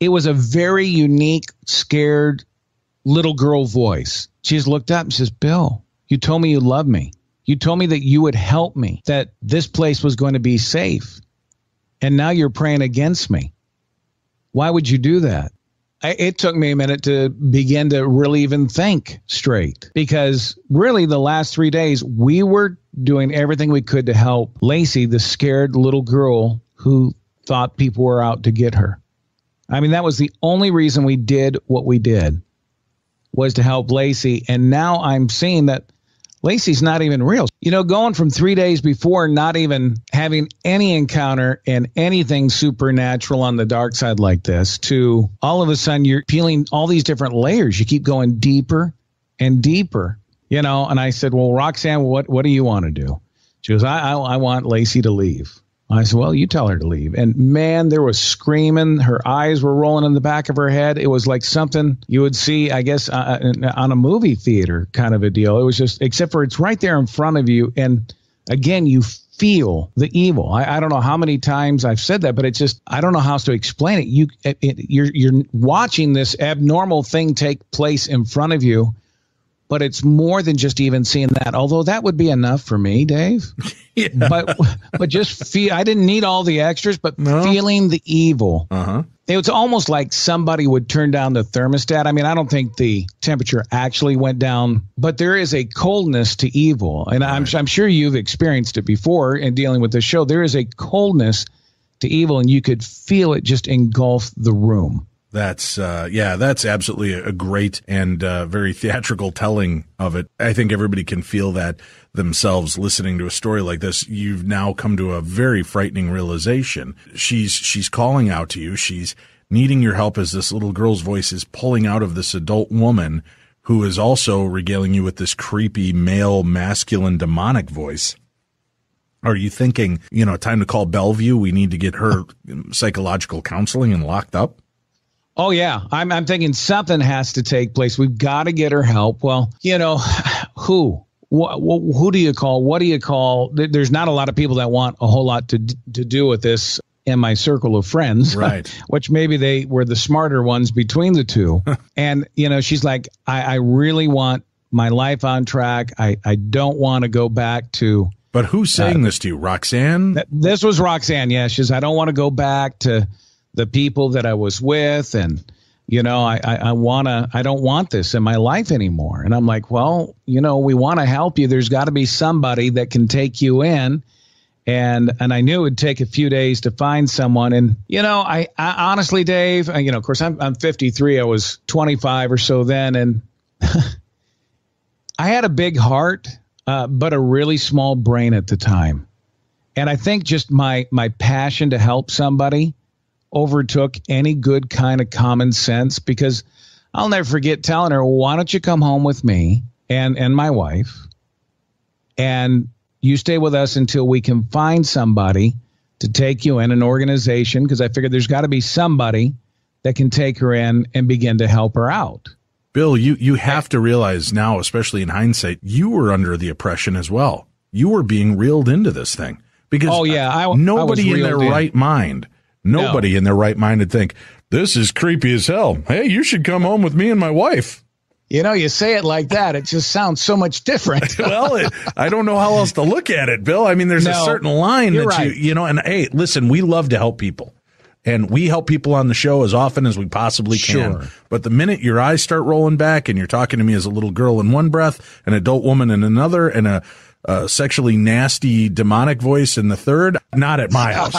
it was a very unique scared little girl voice she just looked up and says bill you told me you love me you told me that you would help me that this place was going to be safe and now you're praying against me why would you do that? I, it took me a minute to begin to really even think straight because really the last three days we were doing everything we could to help Lacey, the scared little girl who thought people were out to get her. I mean, that was the only reason we did what we did was to help Lacey. And now I'm seeing that Lacey's not even real. You know, going from three days before not even having any encounter and anything supernatural on the dark side like this to all of a sudden you're peeling all these different layers. You keep going deeper and deeper, you know. And I said, Well, Roxanne, what, what do you want to do? She goes, I, I, I want Lacey to leave. I said, Well, you tell her to leave. And man, there was screaming. Her eyes were rolling in the back of her head. It was like something you would see, I guess, uh, uh, on a movie theater kind of a deal. It was just, except for it's right there in front of you. And again, you feel the evil. I, I don't know how many times I've said that, but it's just, I don't know how else to explain it. You, it, you're, you're watching this abnormal thing take place in front of you. But it's more than just even seeing that. Although that would be enough for me, Dave Yeah. but but just feel I didn't need all the extras, but No. feeling the evil. Uh huh. It was almost like somebody would turn down the thermostat. I mean, I don't think the temperature actually went down, but there is a coldness to evil, and I'm I'm sure you've experienced it before in dealing with the show. There is a coldness to evil, and you could feel it just engulf the room. That's uh, yeah, that's absolutely a great and uh, very theatrical telling of it. I think everybody can feel that themselves listening to a story like this. You've now come to a very frightening realization. She's she's calling out to you. She's needing your help as this little girl's voice is pulling out of this adult woman who is also regaling you with this creepy male masculine demonic voice. Are you thinking, you know, time to call Bellevue? We need to get her psychological counseling and locked up? Oh yeah, I'm I'm thinking something has to take place. We've got to get her help. Well, you know, who? Wh- wh- who do you call? What do you call? There's not a lot of people that want a whole lot to d- to do with this in my circle of friends, Right. which maybe they were the smarter ones between the two. and you know, she's like, I, I really want my life on track. I I don't want to go back to But who's saying uh, this to you? Roxanne? Th- This was Roxanne. Yeah, she says, I don't want to go back to the people that I was with, and you know, I I, I want to. I don't want this in my life anymore. And I'm like, well, you know, we want to help you. There's got to be somebody that can take you in. And and I knew it would take a few days to find someone. And you know, I, I honestly, Dave, you know, of course, I'm I'm 53. I was 25 or so then, and I had a big heart, uh, but a really small brain at the time and I think just my my passion to help somebody overtook any good kind of common sense because I'll never forget telling her, "Why don't you come home with me and and my wife, and you stay with us until we can find somebody to take you in an organization because I figured there's got to be somebody that can take her in and begin to help her out." Bill, you, you have to realize now, especially in hindsight, you were under the oppression as well. You were being reeled into this thing because Oh, yeah, I- I nobody in their in. right mind, nobody in their right mind would think this is creepy as hell. Hey, you should come home with me and my wife. You know, you say it like that, it just sounds so much different. well, it, I don't know how else to look at it, Bill. I mean, there's a certain line that you're you, you know, and hey, listen, we love to help people. And we help people on the show as often as we possibly can. Sure. But the minute your eyes start rolling back and you're talking to me as a little girl in one breath, an adult woman in another, and a, a sexually nasty demonic voice in the third, not at my house.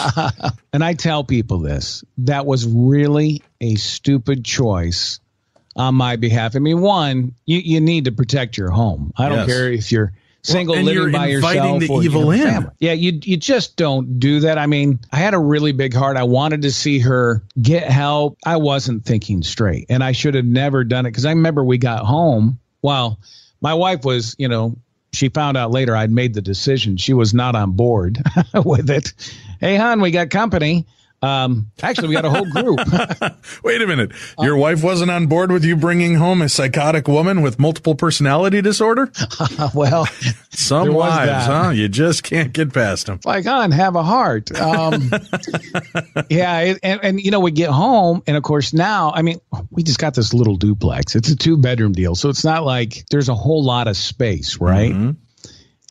and I tell people this that was really a stupid choice on my behalf. I mean, one, you, you need to protect your home. I don't care if you're single and living by yourself the or evil a in. Yeah, you you just don't do that. I mean, I had a really big heart. I wanted to see her get help. I wasn't thinking straight, and I should have never done it because I remember we got home. Well, my wife was, you know, she found out later I'd made the decision. She was not on board with it. Hey, hon, we got company. Um, actually, we got a whole group. Wait a minute. Uh, Your wife wasn't on board with you bringing home a psychotic woman with multiple personality disorder? well, Some wives, huh? You just can't get past them. like on have a heart um yeah it, and, and you know we get home and of course now i mean we just got this little duplex it's a two bedroom deal so it's not like there's a whole lot of space right Mhm.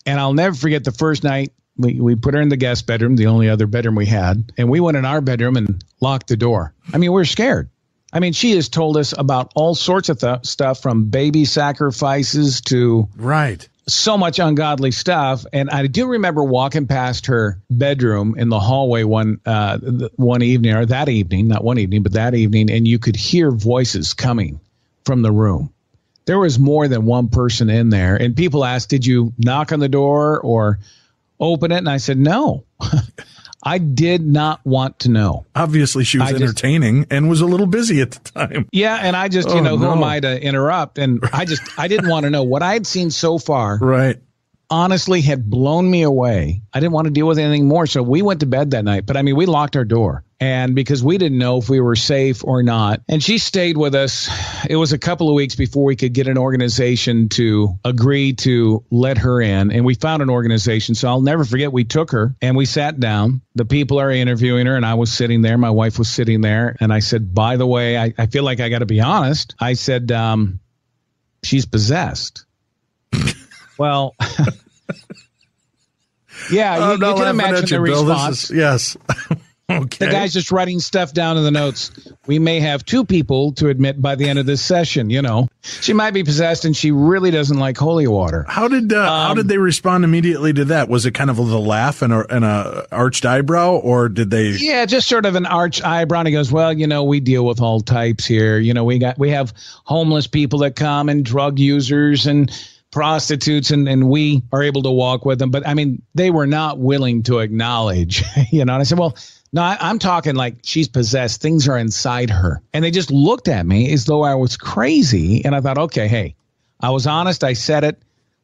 and i'll never forget the first night we, we put her in the guest bedroom the only other bedroom we had and we went in our bedroom and locked the door i mean we're scared i mean she has told us about all sorts of th- stuff from baby sacrifices to Right. so much ungodly stuff. And I do remember walking past her bedroom in the hallway one uh, th- one evening, or that evening, not one evening, but that evening, and you could hear voices coming from the room. There was more than one person in there, and people asked, "Did you knock on the door or open it?" And I said, "No." I did not want to know. Obviously, she was I just- entertaining and was a little busy at the time. Yeah, and I just, you Oh, know, who am. I to interrupt? And I just, I didn't want to know what I had seen so far. Right. Honestly had blown me away. I didn't want to deal with anything more. So we went to bed that night. But I mean, we locked our door. And because we didn't know if we were safe or not. And she stayed with us. It was a couple of weeks before we could get an organization to agree to let her in. And we found an organization. So I'll never forget, we took her and we sat down. The people are interviewing her, and I was sitting there. My wife was sitting there. And I said, By the way, I, I feel like I got to be honest. I said, um, She's possessed. Well, yeah, you, you can imagine at the you, Bill. response. Is, yes. okay. The guy's just writing stuff down in the notes. We may have two people to admit by the end of this session. You know, she might be possessed, and she really doesn't like holy water. how did uh, how Um, did they respond immediately to that? Was it kind of a laugh and a, and a arched eyebrow, or did they? Yeah, just sort of an arch eyebrow. And he goes, "Well, you know, we deal with all types here. You know, we got we have homeless people that come and drug users and prostitutes, and and we are able to walk with them. But I mean, they were not willing to acknowledge. You know, and I said, well." No, I, I'm talking like she's possessed. Things are inside her. And they just looked at me as though I was crazy. And I thought, okay, hey, I was honest. I said it.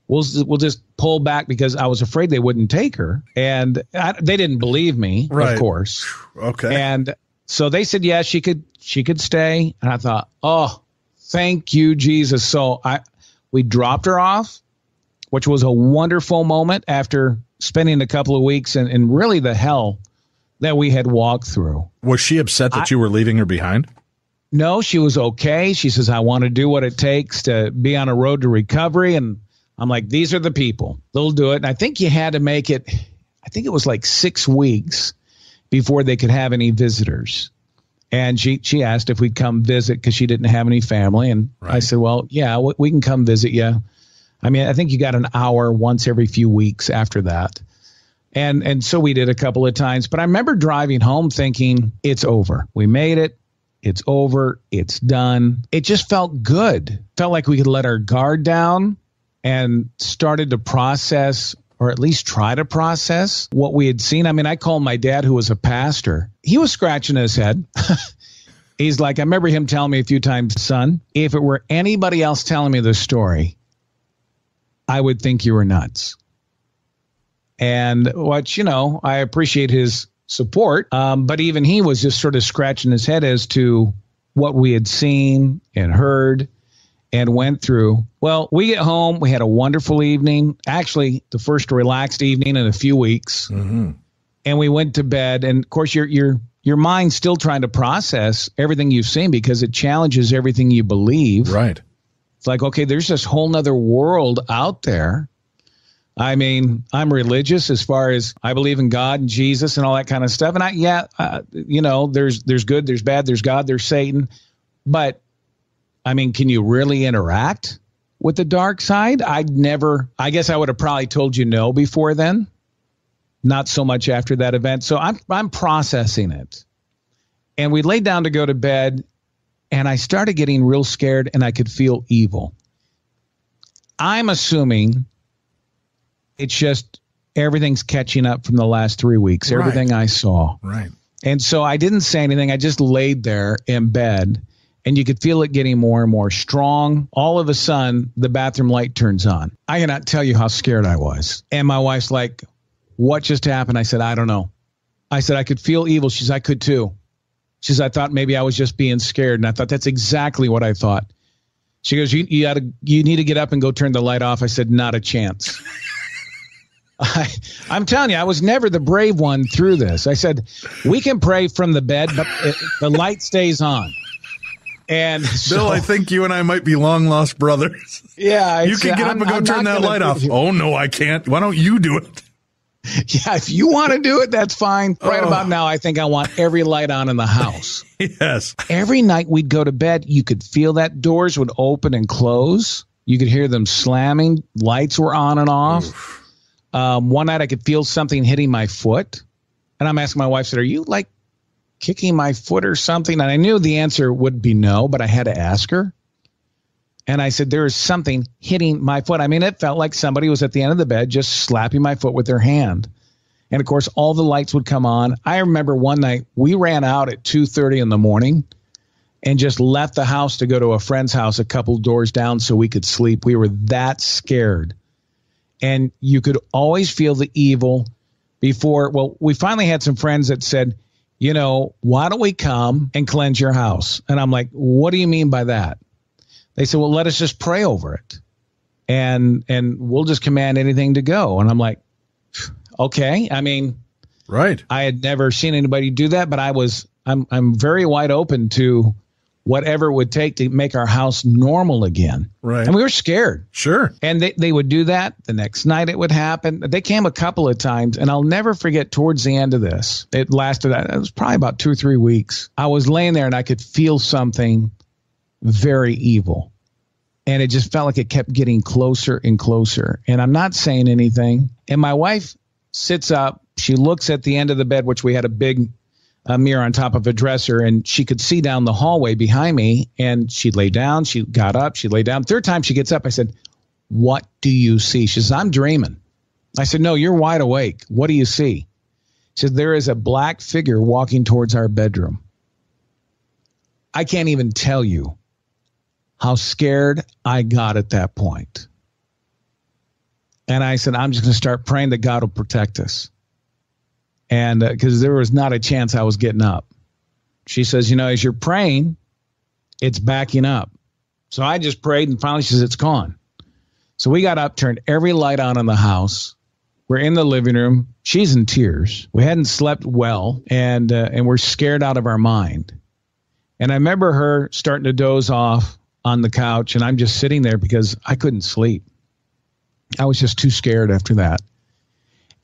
We'll, we'll just pull back because I was afraid they wouldn't take her. And I, they didn't believe me, Right. of course Okay. and So they said yes, she could she could stay, and I thought, oh, thank you, Jesus. So I we dropped her off, which was a wonderful moment after spending a couple of weeks and, and really the hell that we had walked through. Was she upset that I, you were leaving her behind? No, she was okay. She says, I want to do what it takes to be on a road to recovery. And I'm like, these are the people. They'll do it. And I think you had to make it, I think it was like six weeks before they could have any visitors. And she, she asked if we'd come visit because she didn't have any family. And right. I said, well, yeah, we, we can come visit you. I mean, I think you got an hour once every few weeks after that. And and so we did a couple of times, but I remember driving home thinking it's over. We made it. It's over. It's done. It just felt good. Felt like we could let our guard down and started to process or at least try to process what we had seen. I mean, I called my dad, who was a pastor. He was scratching his head. He's like, I remember him telling me a few times, son, if it were anybody else telling me this story, I would think you were nuts. And what, you know, I appreciate his support. Um, but even he was just sort of scratching his head as to what we had seen and heard and went through. Well, we get home. We had a wonderful evening. Actually, the first relaxed evening in a few weeks. Mm-hmm. And we went to bed. And of course, your your your mind's still trying to process everything you've seen because it challenges everything you believe. Right. It's like, okay, there's this whole nother world out there. I mean, I'm religious as far as I believe in God and Jesus and all that kind of stuff. And I, yeah, uh, you know, there's there's good, there's bad, there's God, there's Satan. But I mean, can you really interact with the dark side? I'd never. I guess I would have probably told you no before then. Not so much after that event. So I'm I'm processing it. And we laid down to go to bed, and I started getting real scared and I could feel evil. I'm assuming it's just everything's catching up from the last three weeks, right. everything I saw. Right. And so I didn't say anything. I just laid there in bed and you could feel it getting more and more strong. All of a sudden, the bathroom light turns on. I cannot tell you how scared I was. And my wife's like, What just happened? I said, I don't know. I said, I could feel evil. She's, I could too. She says, I thought maybe I was just being scared. And I thought that's exactly what I thought. She goes, You, you gotta you need to get up and go turn the light off. I said, Not a chance. I, I'm telling you, I was never the brave one through this. I said, We can pray from the bed, but it, the light stays on. And Bill, I think you and I might be long lost brothers. Yeah, you can get up and go I'm turn that light off. Oh no, I can't. Why don't you do it? Yeah, if you want to do it, that's fine. Right oh. about now, I think I want every light on in the house. yes. Every night we'd go to bed, you could feel that doors would open and close. You could hear them slamming. Lights were on and off. Um, one night I could feel something hitting my foot, and I'm asking my wife, "said Are you like kicking my foot or something?" And I knew the answer would be no, but I had to ask her. And I said, There is something hitting my foot. I mean, it felt like somebody was at the end of the bed just slapping my foot with their hand. And of course, all the lights would come on. I remember one night we ran out at 2:30 in the morning and just left the house to go to a friend's house a couple doors down so we could sleep. We were that scared. And you could always feel the evil before. Well, we finally had some friends that said, you know, why don't we come and cleanse your house? And I'm like, what do you mean by that? They said, well, let us just pray over it. And and we'll just command anything to go. And I'm like, okay. I mean, right. I had never seen anybody do that, but I was I'm I'm very wide open to whatever it would take to make our house normal again. Right. And we were scared. Sure. And they, they would do that. The next night it would happen. They came a couple of times, and I'll never forget towards the end of this. It lasted, uh, it was probably about two or three weeks. I was laying there and I could feel something very evil. And it just felt like it kept getting closer and closer. And I'm not saying anything. And my wife sits up. She looks at the end of the bed, which we had a big a mirror on top of a dresser and she could see down the hallway behind me and she lay down she got up she lay down. Third time she gets up i said what do you see? She says i'm dreaming. I said no you're wide awake. What do you see? She said there is a black figure walking towards our bedroom. I can't even tell you how scared i got at that point. And i said i'm just going to start praying that god will protect us and because uh, there was not a chance I was getting up. she says, you know, as you're praying, it's backing up. So I just prayed and finally she says, it's gone. So we got up, turned every light on in the house. We're in the living room. She's in tears. We hadn't slept well and, uh, and we're scared out of our mind. And I remember her starting to doze off on the couch and I'm just sitting there because I couldn't sleep. I was just too scared after that.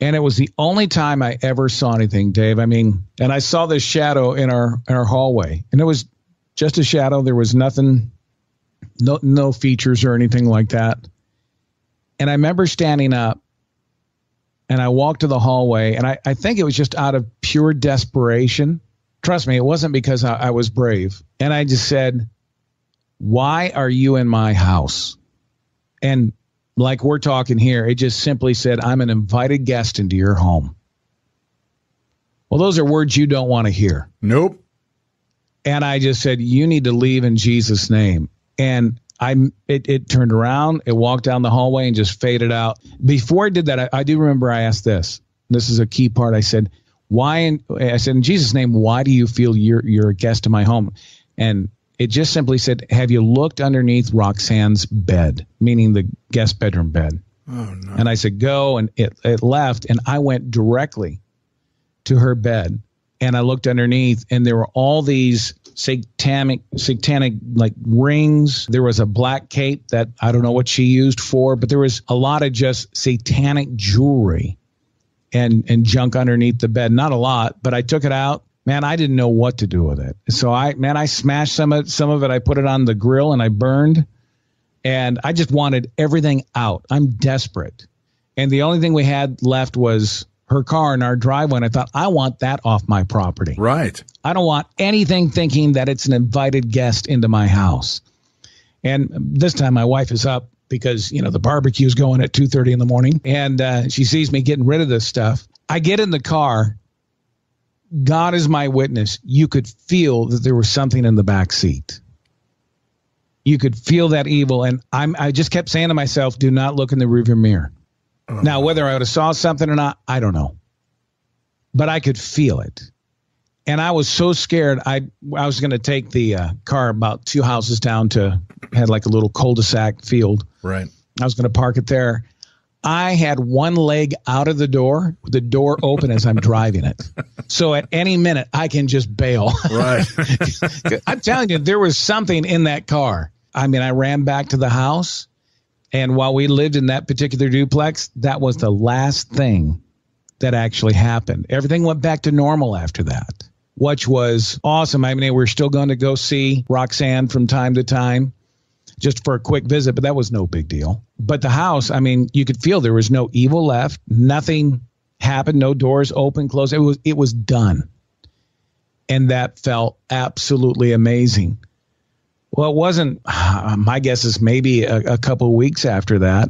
And it was the only time I ever saw anything, Dave. I mean, and I saw this shadow in our in our hallway, and it was just a shadow. There was nothing, no no features or anything like that. And I remember standing up, and I walked to the hallway, and I, I think it was just out of pure desperation. Trust me, it wasn't because I, I was brave. And I just said, "Why are you in my house?" And like we're talking here, it just simply said, I'm an invited guest into your home. Well, those are words you don't want to hear. Nope. And I just said, You need to leave in Jesus' name. And I it, it turned around, it walked down the hallway and just faded out. Before I did that, I, I do remember I asked this. This is a key part. I said, Why in I said, In Jesus' name, why do you feel you're you're a guest in my home? And it just simply said, Have you looked underneath Roxanne's bed, meaning the guest bedroom bed? Oh, no. And I said, Go. And it, it left. And I went directly to her bed and I looked underneath, and there were all these satanic, satanic like rings. There was a black cape that I don't know what she used for, but there was a lot of just satanic jewelry and and junk underneath the bed. Not a lot, but I took it out man, I didn't know what to do with it. So I, man, I smashed some of some of it. I put it on the grill and I burned, and I just wanted everything out. I'm desperate, and the only thing we had left was her car in our driveway. And I thought, I want that off my property. Right. I don't want anything thinking that it's an invited guest into my house. And this time, my wife is up because you know the barbecue's going at 2:30 in the morning, and uh, she sees me getting rid of this stuff. I get in the car God is my witness. You could feel that there was something in the back seat. You could feel that evil, and I'm. I just kept saying to myself, "Do not look in the rearview mirror." Uh-huh. Now, whether I would have saw something or not, I don't know, but I could feel it, and I was so scared. I I was going to take the uh, car about two houses down to had like a little cul-de-sac field. Right. I was going to park it there, I had one leg out of the door, the door open as I'm driving it. So at any minute, I can just bail. Right. I'm telling you, there was something in that car. I mean, I ran back to the house. And while we lived in that particular duplex, that was the last thing that actually happened. Everything went back to normal after that, which was awesome. I mean, we're still going to go see Roxanne from time to time just for a quick visit, but that was no big deal. But the house, I mean, you could feel there was no evil left. Nothing happened. No doors open, closed. It was it was done, and that felt absolutely amazing. Well, it wasn't. Uh, my guess is maybe a, a couple of weeks after that,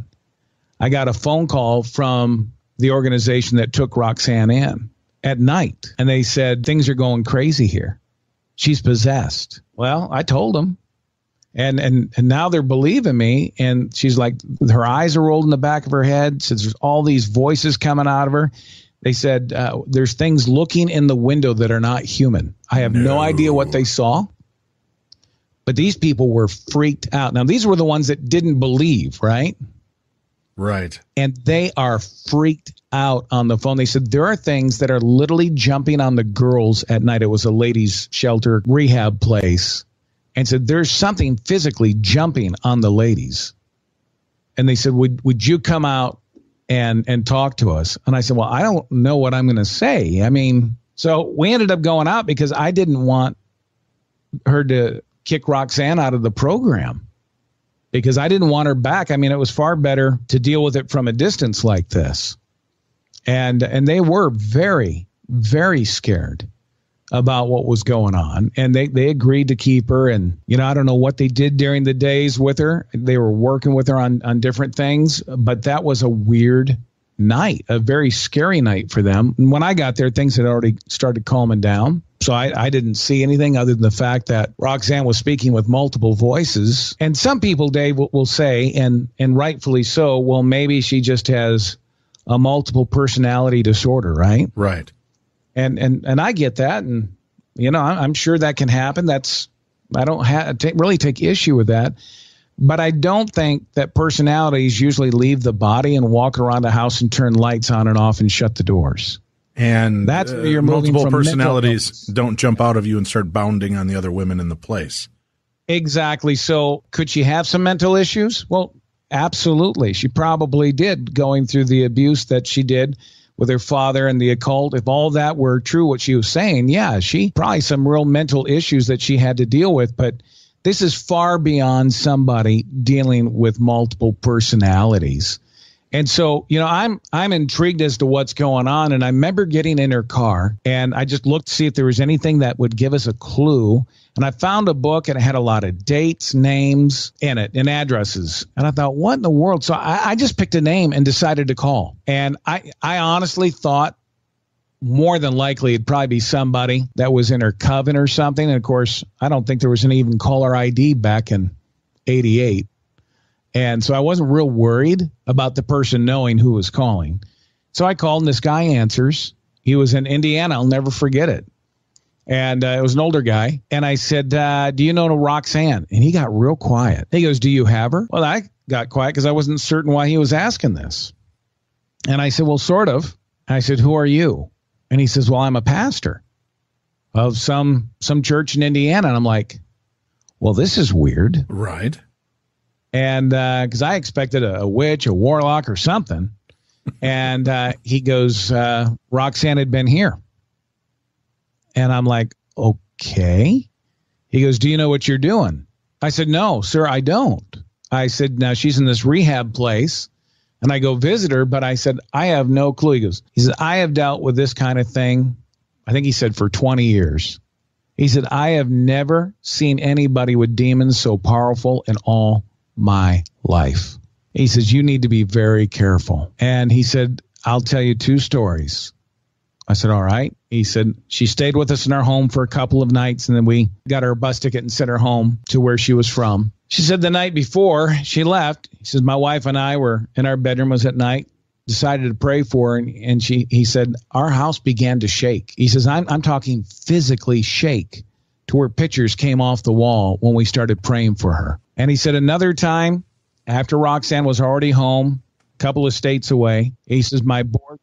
I got a phone call from the organization that took Roxanne in at night, and they said things are going crazy here. She's possessed. Well, I told them and and and now they're believing me. And she's like her eyes are rolled in the back of her head. Since there's all these voices coming out of her. They said uh, there's things looking in the window that are not human. I have no. no. idea what they saw. But these people were freaked out. Now these were the ones that didn't believe right? Right. And they are freaked out on the phone. They said there are things that are literally jumping on the girls at night. It was a ladies shelter rehab place and said, There's something physically jumping on the ladies. And they said, Would would you come out and and talk to us? And I said, Well, I don't know what I'm gonna say. I mean, so we ended up going out because I didn't want her to kick Roxanne out of the program because I didn't want her back. I mean, it was far better to deal with it from a distance like this. And and they were very very scared about what was going on. And they, they agreed to keep her. And you know i don't know what they did during the days with her. They were working with her on, on different things but that was a weird night a very scary night for them. And when i got there things had already started calming down. So I, I didn't see anything other than the fact that Roxanne was speaking with multiple voices. And some people, Dave, will, will say, and and rightfully so, well, maybe she just has a multiple personality disorder, right? Right and and and I get that, and You know, I'm sure that can happen. That's I don't ha- t- really take issue with that. But I don't think that personalities usually leave the body and walk around the house and turn lights on and off and shut the doors. And that's uh, you're multiple personalities don't jump out of you and start bounding on the other women in the place. Exactly. So, could she have some mental issues? Well, absolutely. She probably did going through the abuse that she did with her father and the occult. If all that were true, what she was saying, yeah, she probably some real mental issues that she had to deal with. But this is far beyond somebody dealing with multiple personalities. And so, you know, I'm I'm intrigued as to what's going on. And I remember getting in her car and I just looked to see if there was anything that would give us a clue. And I found a book and it had a lot of dates, names in it, and addresses. And I thought, what in the world? So I, I just picked a name and decided to call. And I I honestly thought more than likely it'd probably be somebody that was in her coven or something. And of course, I don't think there was an even caller ID back in 88. And so I wasn't real worried about the person knowing who was calling. So I called and this guy answers. He was in Indiana. I'll never forget it. And uh, it was an older guy. And I said, uh, Do you know Roxanne? And he got real quiet. He goes, Do you have her? Well, I got quiet because I wasn't certain why he was asking this. And I said, Well, sort of. I said, Who are you? And he says, Well, I'm a pastor of some some church in Indiana. And I'm like, Well, this is weird. Right and because uh, I expected a, a, witch, a warlock, or something, and uh, he goes, uh, "Roxanne had been here," and I'm like, "Okay." He goes, "Do you know what you're doing?" I said, "No, sir, I don't." I said, "Now she's in this rehab place." And I go visit her, but I said, I have no clue. He goes, he said, I have dealt with this kind of thing. I think he said for 20 years. He said, I have never seen anybody with demons so powerful in all my life. He says, You need to be very careful. And he said, I'll tell you two stories. I said, All right. He said, She stayed with us in our home for a couple of nights, and then we got her bus ticket and sent her home to where she was from. She said, The night before she left, he says, My wife and I were in our bedroom, was at night, decided to pray for her. And, and she, he said, Our house began to shake. He says, I'm, I'm talking physically shake to where pictures came off the wall when we started praying for her. And he said another time after Roxanne was already home, a couple of states away, he says, My board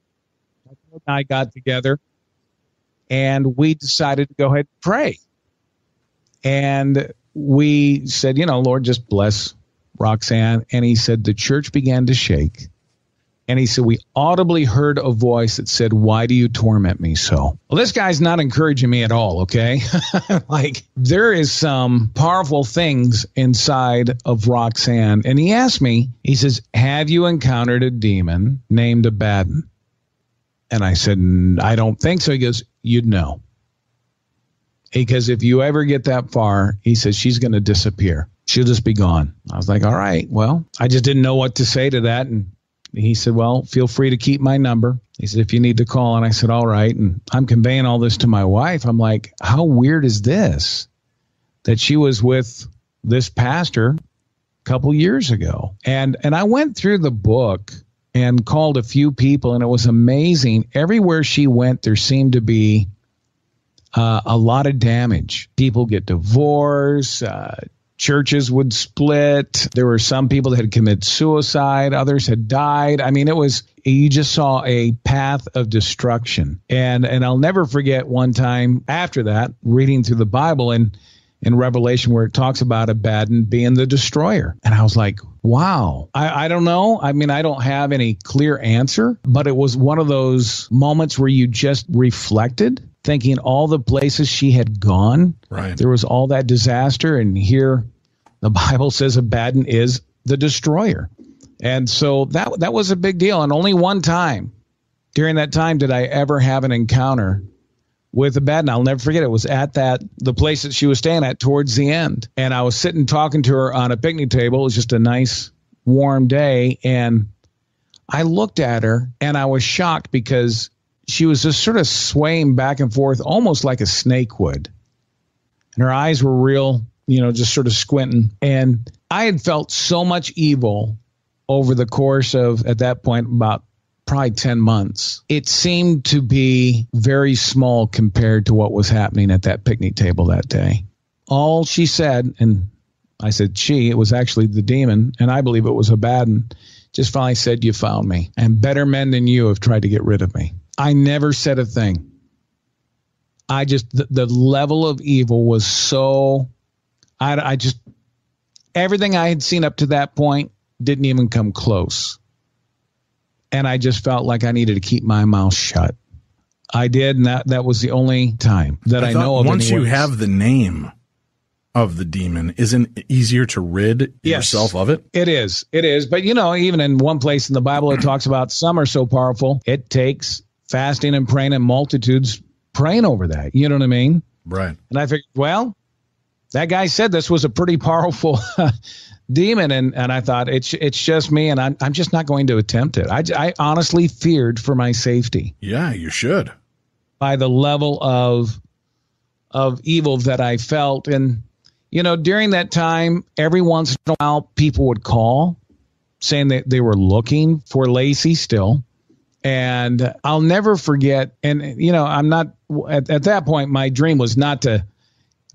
and I got together and we decided to go ahead and pray. And we said, you know, Lord, just bless Roxanne. And he said, the church began to shake. And he said, We audibly heard a voice that said, Why do you torment me so? Well, this guy's not encouraging me at all, okay? like, there is some powerful things inside of Roxanne. And he asked me, He says, Have you encountered a demon named Abaddon? And I said, I don't think so. He goes, You'd know. Because if you ever get that far, he says, She's going to disappear. She'll just be gone. I was like, All right, well, I just didn't know what to say to that. And he said, Well, feel free to keep my number. He said, If you need to call. And I said, All right. And I'm conveying all this to my wife. I'm like, How weird is this that she was with this pastor a couple years ago? And, and I went through the book and called a few people, and it was amazing. Everywhere she went, there seemed to be uh, a lot of damage. People get divorced, uh, churches would split. There were some people that had committed suicide, others had died. I mean, it was you just saw a path of destruction. And and I'll never forget one time after that reading through the Bible and in Revelation where it talks about Abaddon being the destroyer. And I was like, wow. I, I don't know. I mean, I don't have any clear answer, but it was one of those moments where you just reflected thinking all the places she had gone. Right. There was all that disaster, and here the Bible says Abaddon is the destroyer. And so that that was a big deal. And only one time during that time did I ever have an encounter with Abaddon. I'll never forget. It was at that the place that she was staying at towards the end, and I was sitting talking to her on a picnic table. It was just a nice warm day, and I looked at her and I was shocked because she was just sort of swaying back and forth, almost like a snake would. And her eyes were real, you know, just sort of squinting. And I had felt so much evil over the course of, at that point, about probably 10 months. It seemed to be very small compared to what was happening at that picnic table that day. All she said, and I said she, it was actually the demon, and I believe it was Abaddon, just finally said, You found me, and better men than you have tried to get rid of me. I never said a thing. I just, the, the level of evil was so, I, I just, everything I had seen up to that point didn't even come close. And I just felt like I needed to keep my mouth shut. I did, and that, that was the only time that I, I know of. Once anyways. you have the name of the demon, isn't it easier to rid yes, yourself of it? It is. It is. But you know, even in one place in the Bible, it talks about some are so powerful, it takes fasting and praying and multitudes praying over that. You know what I mean? Right. And I figured, well, that guy said this was a pretty powerful demon and and I thought it's it's just me and I'm I'm just not going to attempt it. I I honestly feared for my safety. Yeah, you should. By the level of of evil that I felt and you know, during that time every once in a while people would call saying that they were looking for Lacey still. And I'll never forget and you know, I'm not at, at that point my dream was not to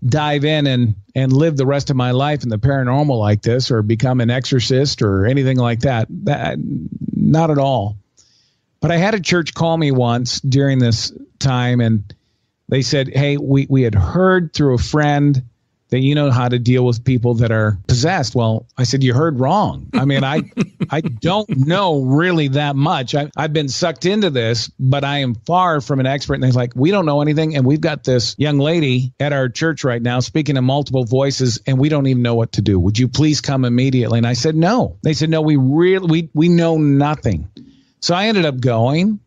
dive in and and live the rest of my life in the paranormal like this or become an exorcist or anything like that. That not at all. But i had a church call me once during this time and they said hey we we had heard through a friend that you know how to deal with people that are possessed. Well, I said, you heard wrong. I mean, I, I don't know really that much. I, I've been sucked into this, but I am far from an expert. And they're like, we don't know anything. And we've got this young lady at our church right now speaking in multiple voices and we don't even know what to do. Would you please come immediately? And I said, no. They said, no, we really, we, we know nothing. So I ended up going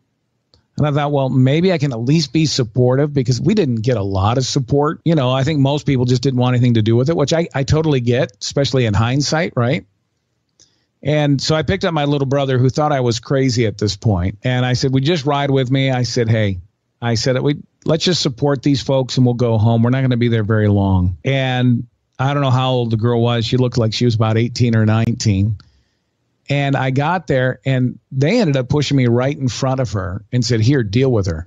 and I thought, well, maybe I can at least be supportive because we didn't get a lot of support. You know, I think most people just didn't want anything to do with it, which I, I totally get, especially in hindsight, right? And so I picked up my little brother who thought I was crazy at this point, And I said, Would you just ride with me? I said, Hey, I said, we let's just support these folks and we'll go home. We're not going to be there very long. And I don't know how old the girl was. She looked like she was about 18 or 19. And I got there and they ended up pushing me right in front of her and said, Here, deal with her.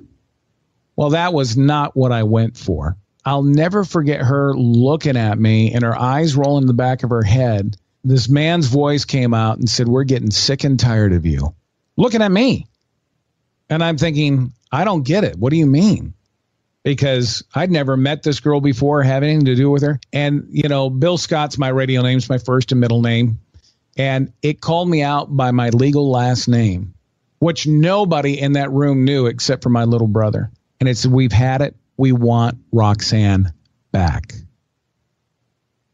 Well, that was not what I went for. I'll never forget her looking at me and her eyes rolling in the back of her head. This man's voice came out and said, We're getting sick and tired of you. Looking at me. And I'm thinking, I don't get it. What do you mean? Because I'd never met this girl before, have anything to do with her. And, you know, Bill Scott's my radio name, it's my first and middle name and it called me out by my legal last name, which nobody in that room knew except for my little brother. And it said, We've had it. We want Roxanne back.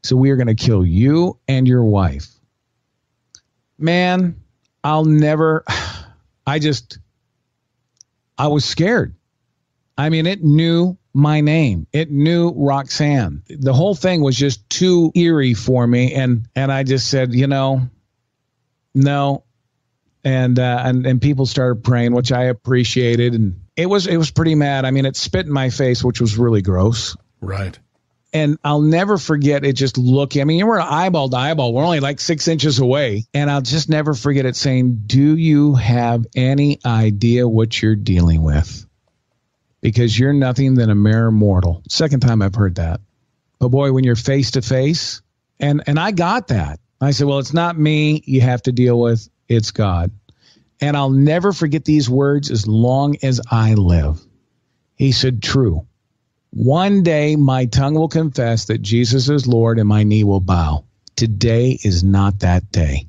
So we are going to kill you and your wife. Man, I'll never, I just, I was scared. I mean, it knew my name. It knew Roxanne. The whole thing was just too eerie for me, and and I just said, you know, no, and uh, and and people started praying, which I appreciated, and it was it was pretty mad. I mean, it spit in my face, which was really gross. Right. And I'll never forget it just looking. I mean, you were eyeball to eyeball. We're only like six inches away. And I'll just never forget it saying, Do you have any idea what you're dealing with? because you're nothing than a mere mortal. Second time I've heard that. But boy, when you're face to face, and and I got that. I said, well, it's not me you have to deal with, it's God. And I'll never forget these words as long as I live. He said, true. One day my tongue will confess that Jesus is Lord and my knee will bow. Today is not that day.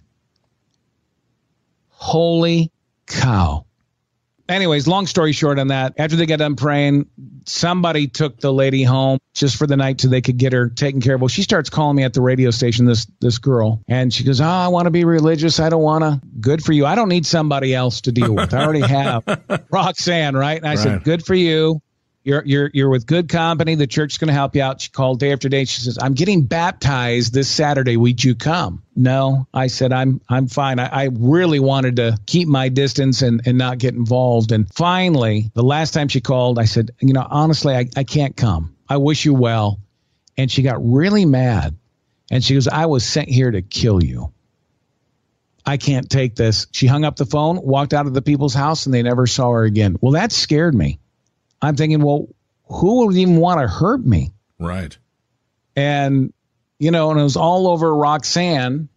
Holy cow anyways, long story short on that, after they got done praying, somebody took the lady home just for the night so they could get her taken care of. Well, she starts calling me at the radio station, this this girl, and she goes, Oh, I want to be religious. I don't want to. Good for you. I don't need somebody else to deal with. I already have Roxanne, right? And I right. said, Good for you. You're you're you're with good company. The church's going to help you out. She called day after day. She says, "I'm getting baptized this Saturday. Would you come?" No, I said, "I'm I'm fine." I, I really wanted to keep my distance and and not get involved. And finally, the last time she called, I said, "You know, honestly, I I can't come. I wish you well." And she got really mad, and she goes, "I was sent here to kill you." I can't take this. She hung up the phone, walked out of the people's house, and they never saw her again. Well, that scared me. I'm thinking, well, who would even want to hurt me? Right. And, you know, and it was all over Roxanne.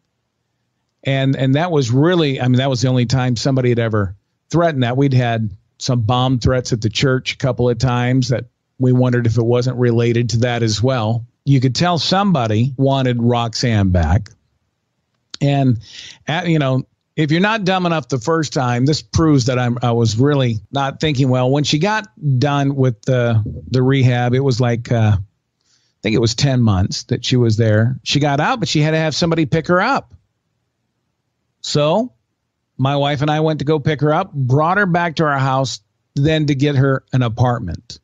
And and that was really, I mean, that was the only time somebody had ever threatened that. We'd had some bomb threats at the church a couple of times that we wondered if it wasn't related to that as well. You could tell somebody wanted Roxanne back. And, at, you know, if you're not dumb enough the first time, this proves that I'm, I was really not thinking well. When she got done with the, the rehab, it was like, uh, I think it was 10 months that she was there. She got out, but she had to have somebody pick her up. So my wife and I went to go pick her up, brought her back to our house, then to get her an apartment.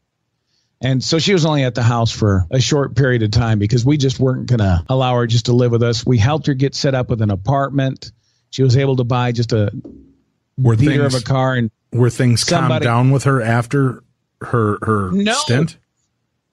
And so she was only at the house for a short period of time because we just weren't going to allow her just to live with us. We helped her get set up with an apartment. She was able to buy just a Were things of a car and were things calmed down with her after her her No. stint?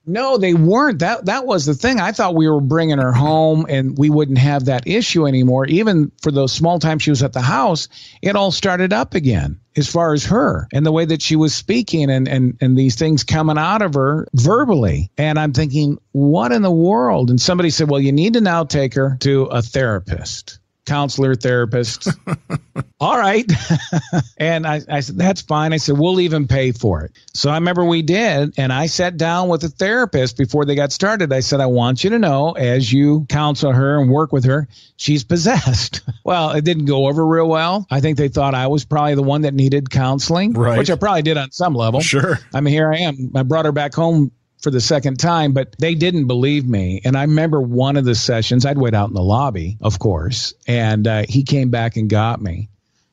No, they weren't. That that was the thing. I thought we were bringing her home and we wouldn't have that issue anymore. Even for those small times she was at the house, it all started up again as far as her and the way that she was speaking and and and these things coming out of her verbally. And I'm thinking, what in the world? And somebody said, "Well, you need to now take her to a therapist." Counselor, therapist. all right. and I, I said, that's fine. I said, we'll even pay for it. So I remember we did. And I sat down with a therapist before they got started. I said, I want you to know as you counsel her and work with her, she's possessed. well, it didn't go over real well. I think they thought I was probably the one that needed counseling, Right. which I probably did on some level. Sure. I mean, here I am. I brought her back home for the second time, but they didn't believe me. And I remember one of the sessions, I'd wait out in the lobby, of course, and uh, he came back and got me.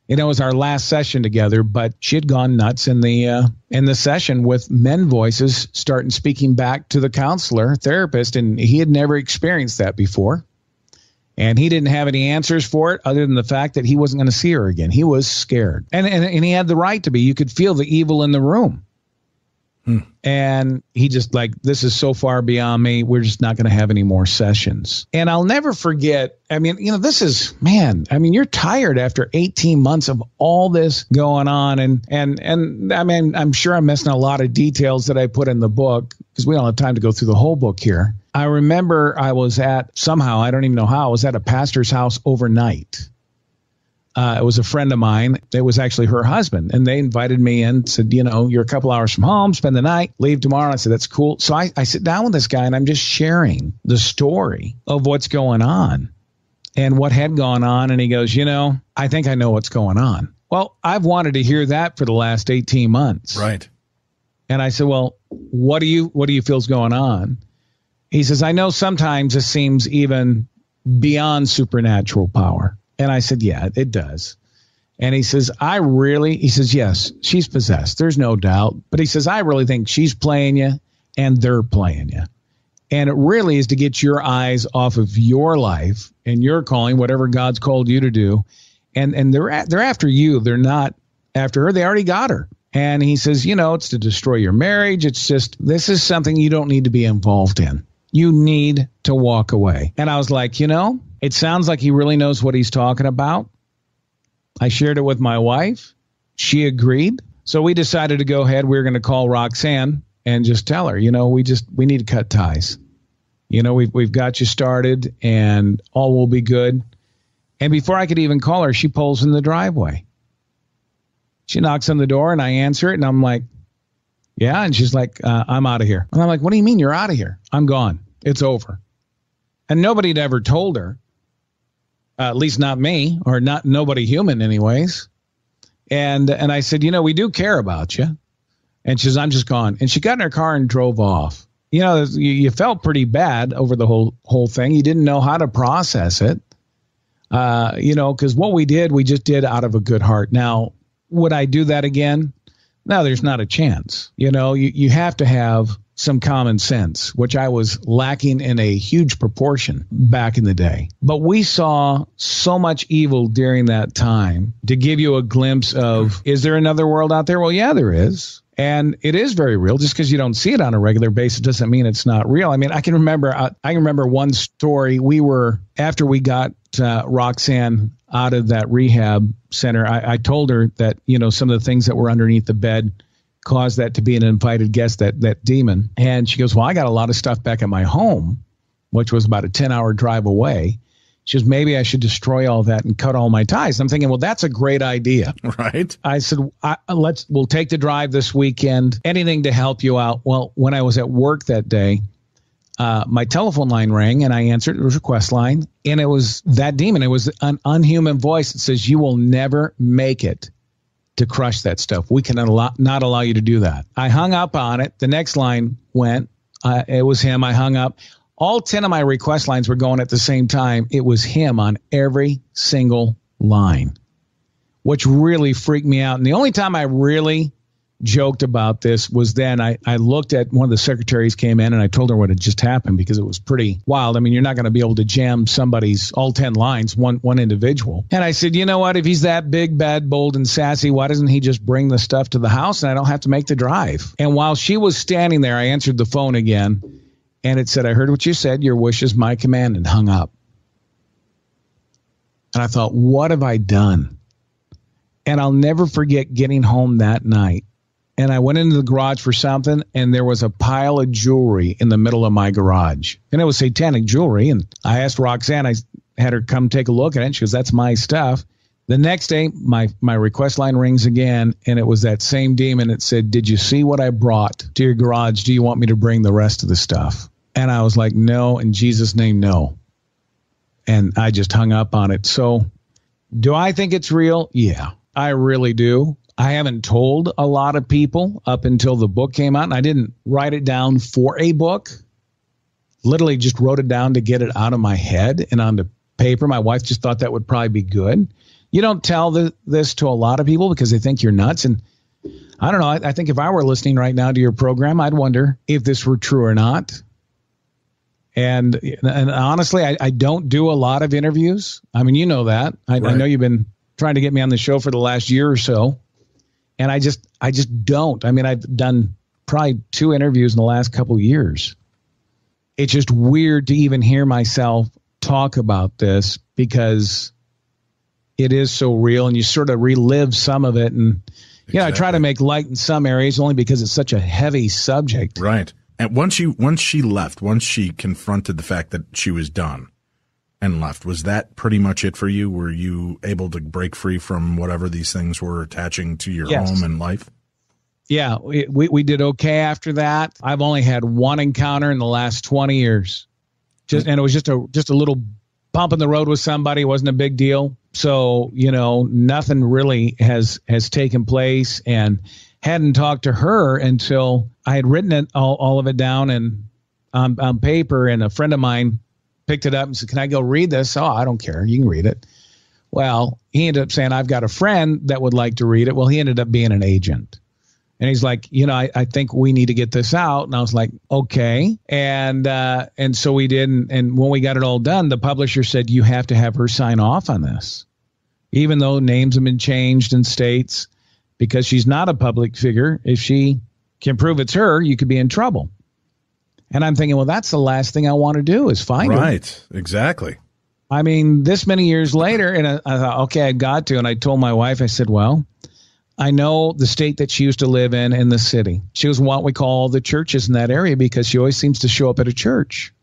Know, it was our last session together, but she had gone nuts in the uh, in the session with men voices starting speaking back to the counselor, therapist, and he had never experienced that before. And he didn't have any answers for it other than the fact that he wasn't going to see her again. He was scared. And, and and he had the right to be. You could feel the evil in the room. And he just like, this is so far beyond me. We're just not going to have any more sessions. And I'll never forget. I mean, you know, this is man. I mean, you're tired after 18 months of all this going on, and and and I mean, I'm sure I'm missing a lot of details that I put in the book because we don't have time to go through the whole book here. I remember I was at somehow I don't even know how I was at a pastor's house overnight. Uh, it was a friend of mine. It was actually her husband, and they invited me in. Said, you know, you're a couple hours from home. Spend the night. Leave tomorrow. I said, that's cool. So I, I sit down with this guy, and I'm just sharing the story of what's going on and what had gone on. And he goes, you know, I think I know what's going on. Well, I've wanted to hear that for the last 18 months. Right. And I said, "Well, what do you what do you feel's going on?" He says, "I know sometimes it seems even beyond supernatural power." And I said, "Yeah, it does." And he says, "I really," he says, "Yes, she's possessed. There's no doubt." But he says, "I really think she's playing you and they're playing you." And it really is to get your eyes off of your life and your calling, whatever God's called you to do. And and they're at, they're after you. They're not after her. They already got her. And he says, you know, it's to destroy your marriage. It's just this is something you don't need to be involved in. You need to walk away. And I was like, you know, it sounds like he really knows what he's talking about. I shared it with my wife. She agreed. So we decided to go ahead. We were going to call Roxanne and just tell her, you know, we just we need to cut ties. You know, we've we've got you started and all will be good. And before I could even call her, she pulls in the driveway. She knocks on the door and I answer it and I'm like, yeah. And she's like, uh, I'm out of here. And I'm like, what do you mean you're out of here? I'm gone. It's over. And nobody had ever told her, uh, at least not me or not nobody human anyways. And, and I said, you know, we do care about you. And she says, I'm just gone. And she got in her car and drove off. You know, you, you felt pretty bad over the whole, whole thing. You didn't know how to process it. Uh, you know, because what we did, we just did out of a good heart. Now, would I do that again? No, there's not a chance. You know, you, you have to have some common sense, which I was lacking in a huge proportion back in the day. But we saw so much evil during that time to give you a glimpse of is there another world out there? Well, yeah, there is. And it is very real. Just because you don't see it on a regular basis doesn't mean it's not real. I mean, I can remember I, I can remember one story. We were after we got uh, Roxanne out of that rehab center, I, I told her that, you know, some of the things that were underneath the bed caused that to be an invited guest, that that demon. And she goes, Well, I got a lot of stuff back at my home, which was about a 10 hour drive away. She says, Maybe I should destroy all that and cut all my ties. I'm thinking, Well, that's a great idea. Right. I said, I, let's we'll take the drive this weekend. Anything to help you out. Well, when I was at work that day, uh, my telephone line rang and I answered. It was a request line, and it was that demon. It was an unhuman voice that says, "You will never make it to crush that stuff. We allow, not allow you to do that." I hung up on it. The next line went. Uh, it was him. I hung up. All ten of my request lines were going at the same time. It was him on every single line, which really freaked me out. And the only time I really joked about this was then I, I looked at one of the secretaries came in and I told her what had just happened because it was pretty wild. I mean, you're not going to be able to jam somebody's all 10 lines, one, one individual. And I said, you know what? If he's that big, bad, bold, and sassy, why doesn't he just bring the stuff to the house and I don't have to make the drive? And while she was standing there, I answered the phone again and it said, I heard what you said. Your wish is my command and hung up. And I thought, what have I done? And I'll never forget getting home that night and I went into the garage for something, and there was a pile of jewelry in the middle of my garage, and it was satanic jewelry. And I asked Roxanne, I had her come take a look at it. She goes, "That's my stuff." The next day, my my request line rings again, and it was that same demon. It said, "Did you see what I brought to your garage? Do you want me to bring the rest of the stuff?" And I was like, "No, in Jesus' name, no." And I just hung up on it. So, do I think it's real? Yeah, I really do. I haven't told a lot of people up until the book came out, and I didn't write it down for a book. Literally, just wrote it down to get it out of my head and onto paper. My wife just thought that would probably be good. You don't tell the, this to a lot of people because they think you're nuts. And I don't know. I, I think if I were listening right now to your program, I'd wonder if this were true or not. And and honestly, I, I don't do a lot of interviews. I mean, you know that. I, right. I know you've been trying to get me on the show for the last year or so and I just I just don't. I mean, I've done probably two interviews in the last couple years. It's just weird to even hear myself talk about this because it is so real, and you sort of relive some of it, and exactly. you know, I try to make light in some areas only because it's such a heavy subject. Right. And once you once she left, once she confronted the fact that she was done, and left. Was that pretty much it for you? Were you able to break free from whatever these things were attaching to your yes. home and life? Yeah, we, we, we did okay after that. I've only had one encounter in the last 20 years. Just and it was just a just a little bump in the road with somebody, it wasn't a big deal. So, you know, nothing really has has taken place and hadn't talked to her until I had written it all, all of it down and on, on paper and a friend of mine picked it up and said, Can I go read this? Oh, I don't care. You can read it. Well, he ended up saying, I've got a friend that would like to read it. Well, he ended up being an agent. And he's like, you know, I, I think we need to get this out. And I was like, okay. And uh, and so we did. And, and when we got it all done, the publisher said, you have to have her sign off on this. Even though names have been changed in states, because she's not a public figure, if she can prove it's her, you could be in trouble. And I'm thinking, well, that's the last thing I want to do is find right. Right, exactly. I mean, this many years later, and I, I thought, okay, I got to. And I told my wife, I said, well, I know the state that she used to live in in the city. She was what we call the churches in that area because she always seems to show up at a church.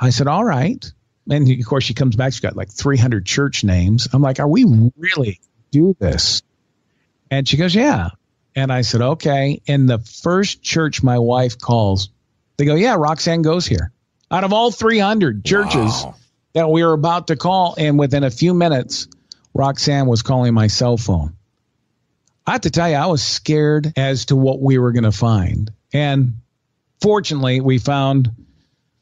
I said, all right. And of course, she comes back. She's got like 300 church names. I'm like, are we really do this? And she goes, yeah. And I said, okay. And the first church my wife calls they go, yeah, Roxanne goes here. Out of all 300 churches wow. that we were about to call, and within a few minutes, Roxanne was calling my cell phone. I have to tell you, I was scared as to what we were going to find. And fortunately, we found,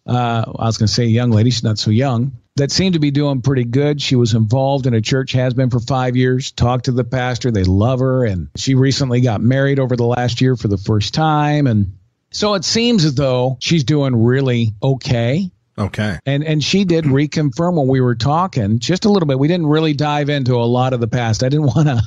uh, I was going to say a young lady, she's not so young, that seemed to be doing pretty good. She was involved in a church, has been for five years, talked to the pastor. They love her. And she recently got married over the last year for the first time. And so it seems as though she's doing really okay. Okay. And and she did reconfirm when we were talking just a little bit. We didn't really dive into a lot of the past. I didn't want to.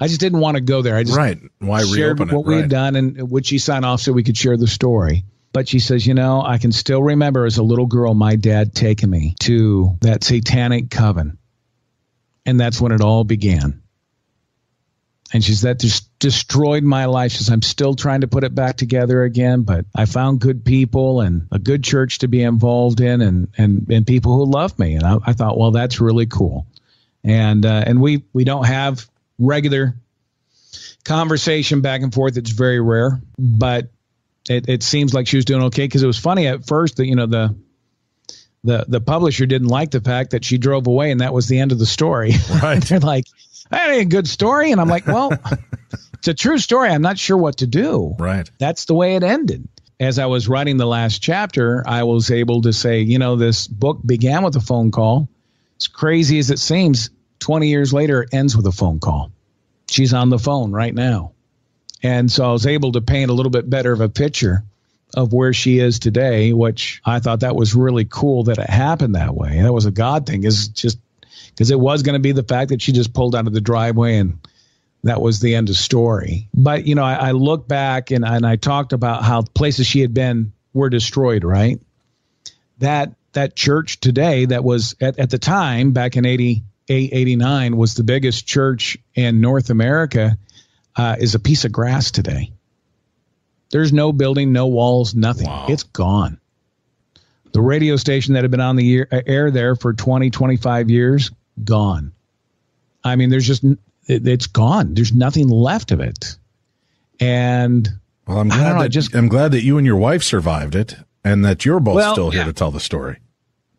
I just didn't want to go there. I just right. Why shared reopen what we had done and would she sign off so we could share the story. But she says, you know, I can still remember as a little girl my dad taking me to that satanic coven. And that's when it all began. And she said, that just destroyed my life. She says, I'm still trying to put it back together again, but I found good people and a good church to be involved in and, and, and people who love me. And I, I thought, well, that's really cool. And, uh, and we, we don't have regular conversation back and forth. It's very rare, but it, it seems like she was doing okay. Cause it was funny at first that, you know, the, the, the publisher didn't like the fact that she drove away and that was the end of the story. Right. They're like, that ain't a good story. And I'm like, well, it's a true story. I'm not sure what to do. Right. That's the way it ended. As I was writing the last chapter, I was able to say, you know, this book began with a phone call. As crazy as it seems, 20 years later, it ends with a phone call. She's on the phone right now. And so I was able to paint a little bit better of a picture of where she is today, which I thought that was really cool that it happened that way. That was a God thing, is just because it was going to be the fact that she just pulled out of the driveway and that was the end of story. But you know, I, I look back and, and I talked about how places she had been were destroyed, right? That that church today that was at, at the time back in 88, 89 was the biggest church in North America uh, is a piece of grass today. There's no building, no walls, nothing. Wow. It's gone. The radio station that had been on the air, air there for 20, 25 years, gone. I mean, there's just, it, it's gone. There's nothing left of it. And Well, I'm glad know, that I just- I'm glad that you and your wife survived it, and that you're both Well, still here yeah. to tell the story.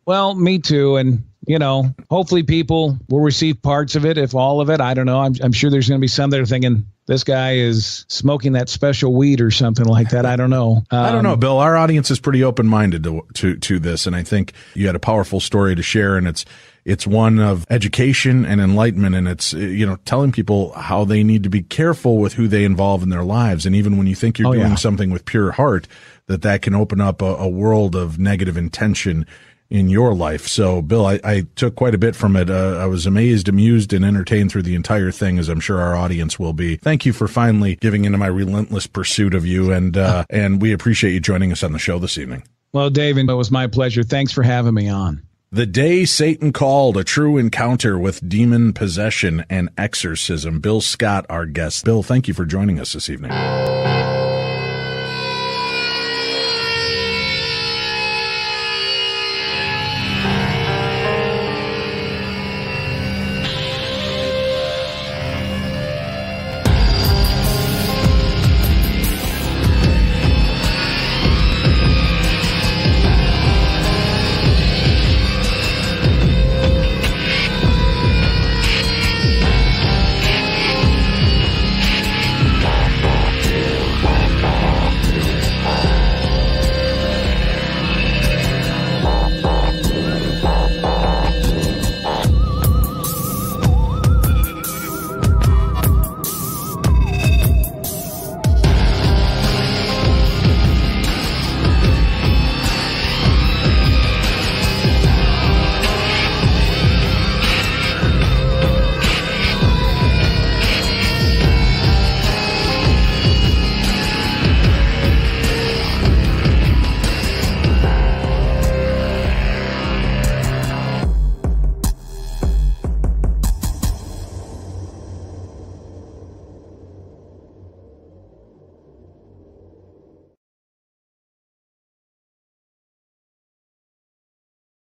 Well, me too. And, you know, hopefully people will receive parts of it, if all of it. I don't know. I'm, I'm sure there's going to be some that are thinking this guy is smoking that special weed or something like that. I don't know. I don't Um, know, Bill. Our audience is pretty open minded to, to to this, and I think you had a powerful story to share, and it's it's one of education and enlightenment, and it's you know telling people how they need to be careful with who they involve in their lives, and even when you think you're Oh, doing yeah. something with pure heart, that that can open up a, a world of negative intention in your life. So, Bill, I, I took quite a bit from it. Uh, I was amazed, amused, and entertained through the entire thing, as I'm sure our audience will be. Thank you for finally giving into my relentless pursuit of you, and uh, and we appreciate you joining us on the show this evening. Well, David, it was my pleasure. Thanks for having me on. The day Satan called a true encounter with demon possession and exorcism. Bill Scott, our guest. Bill, thank you for joining us this evening.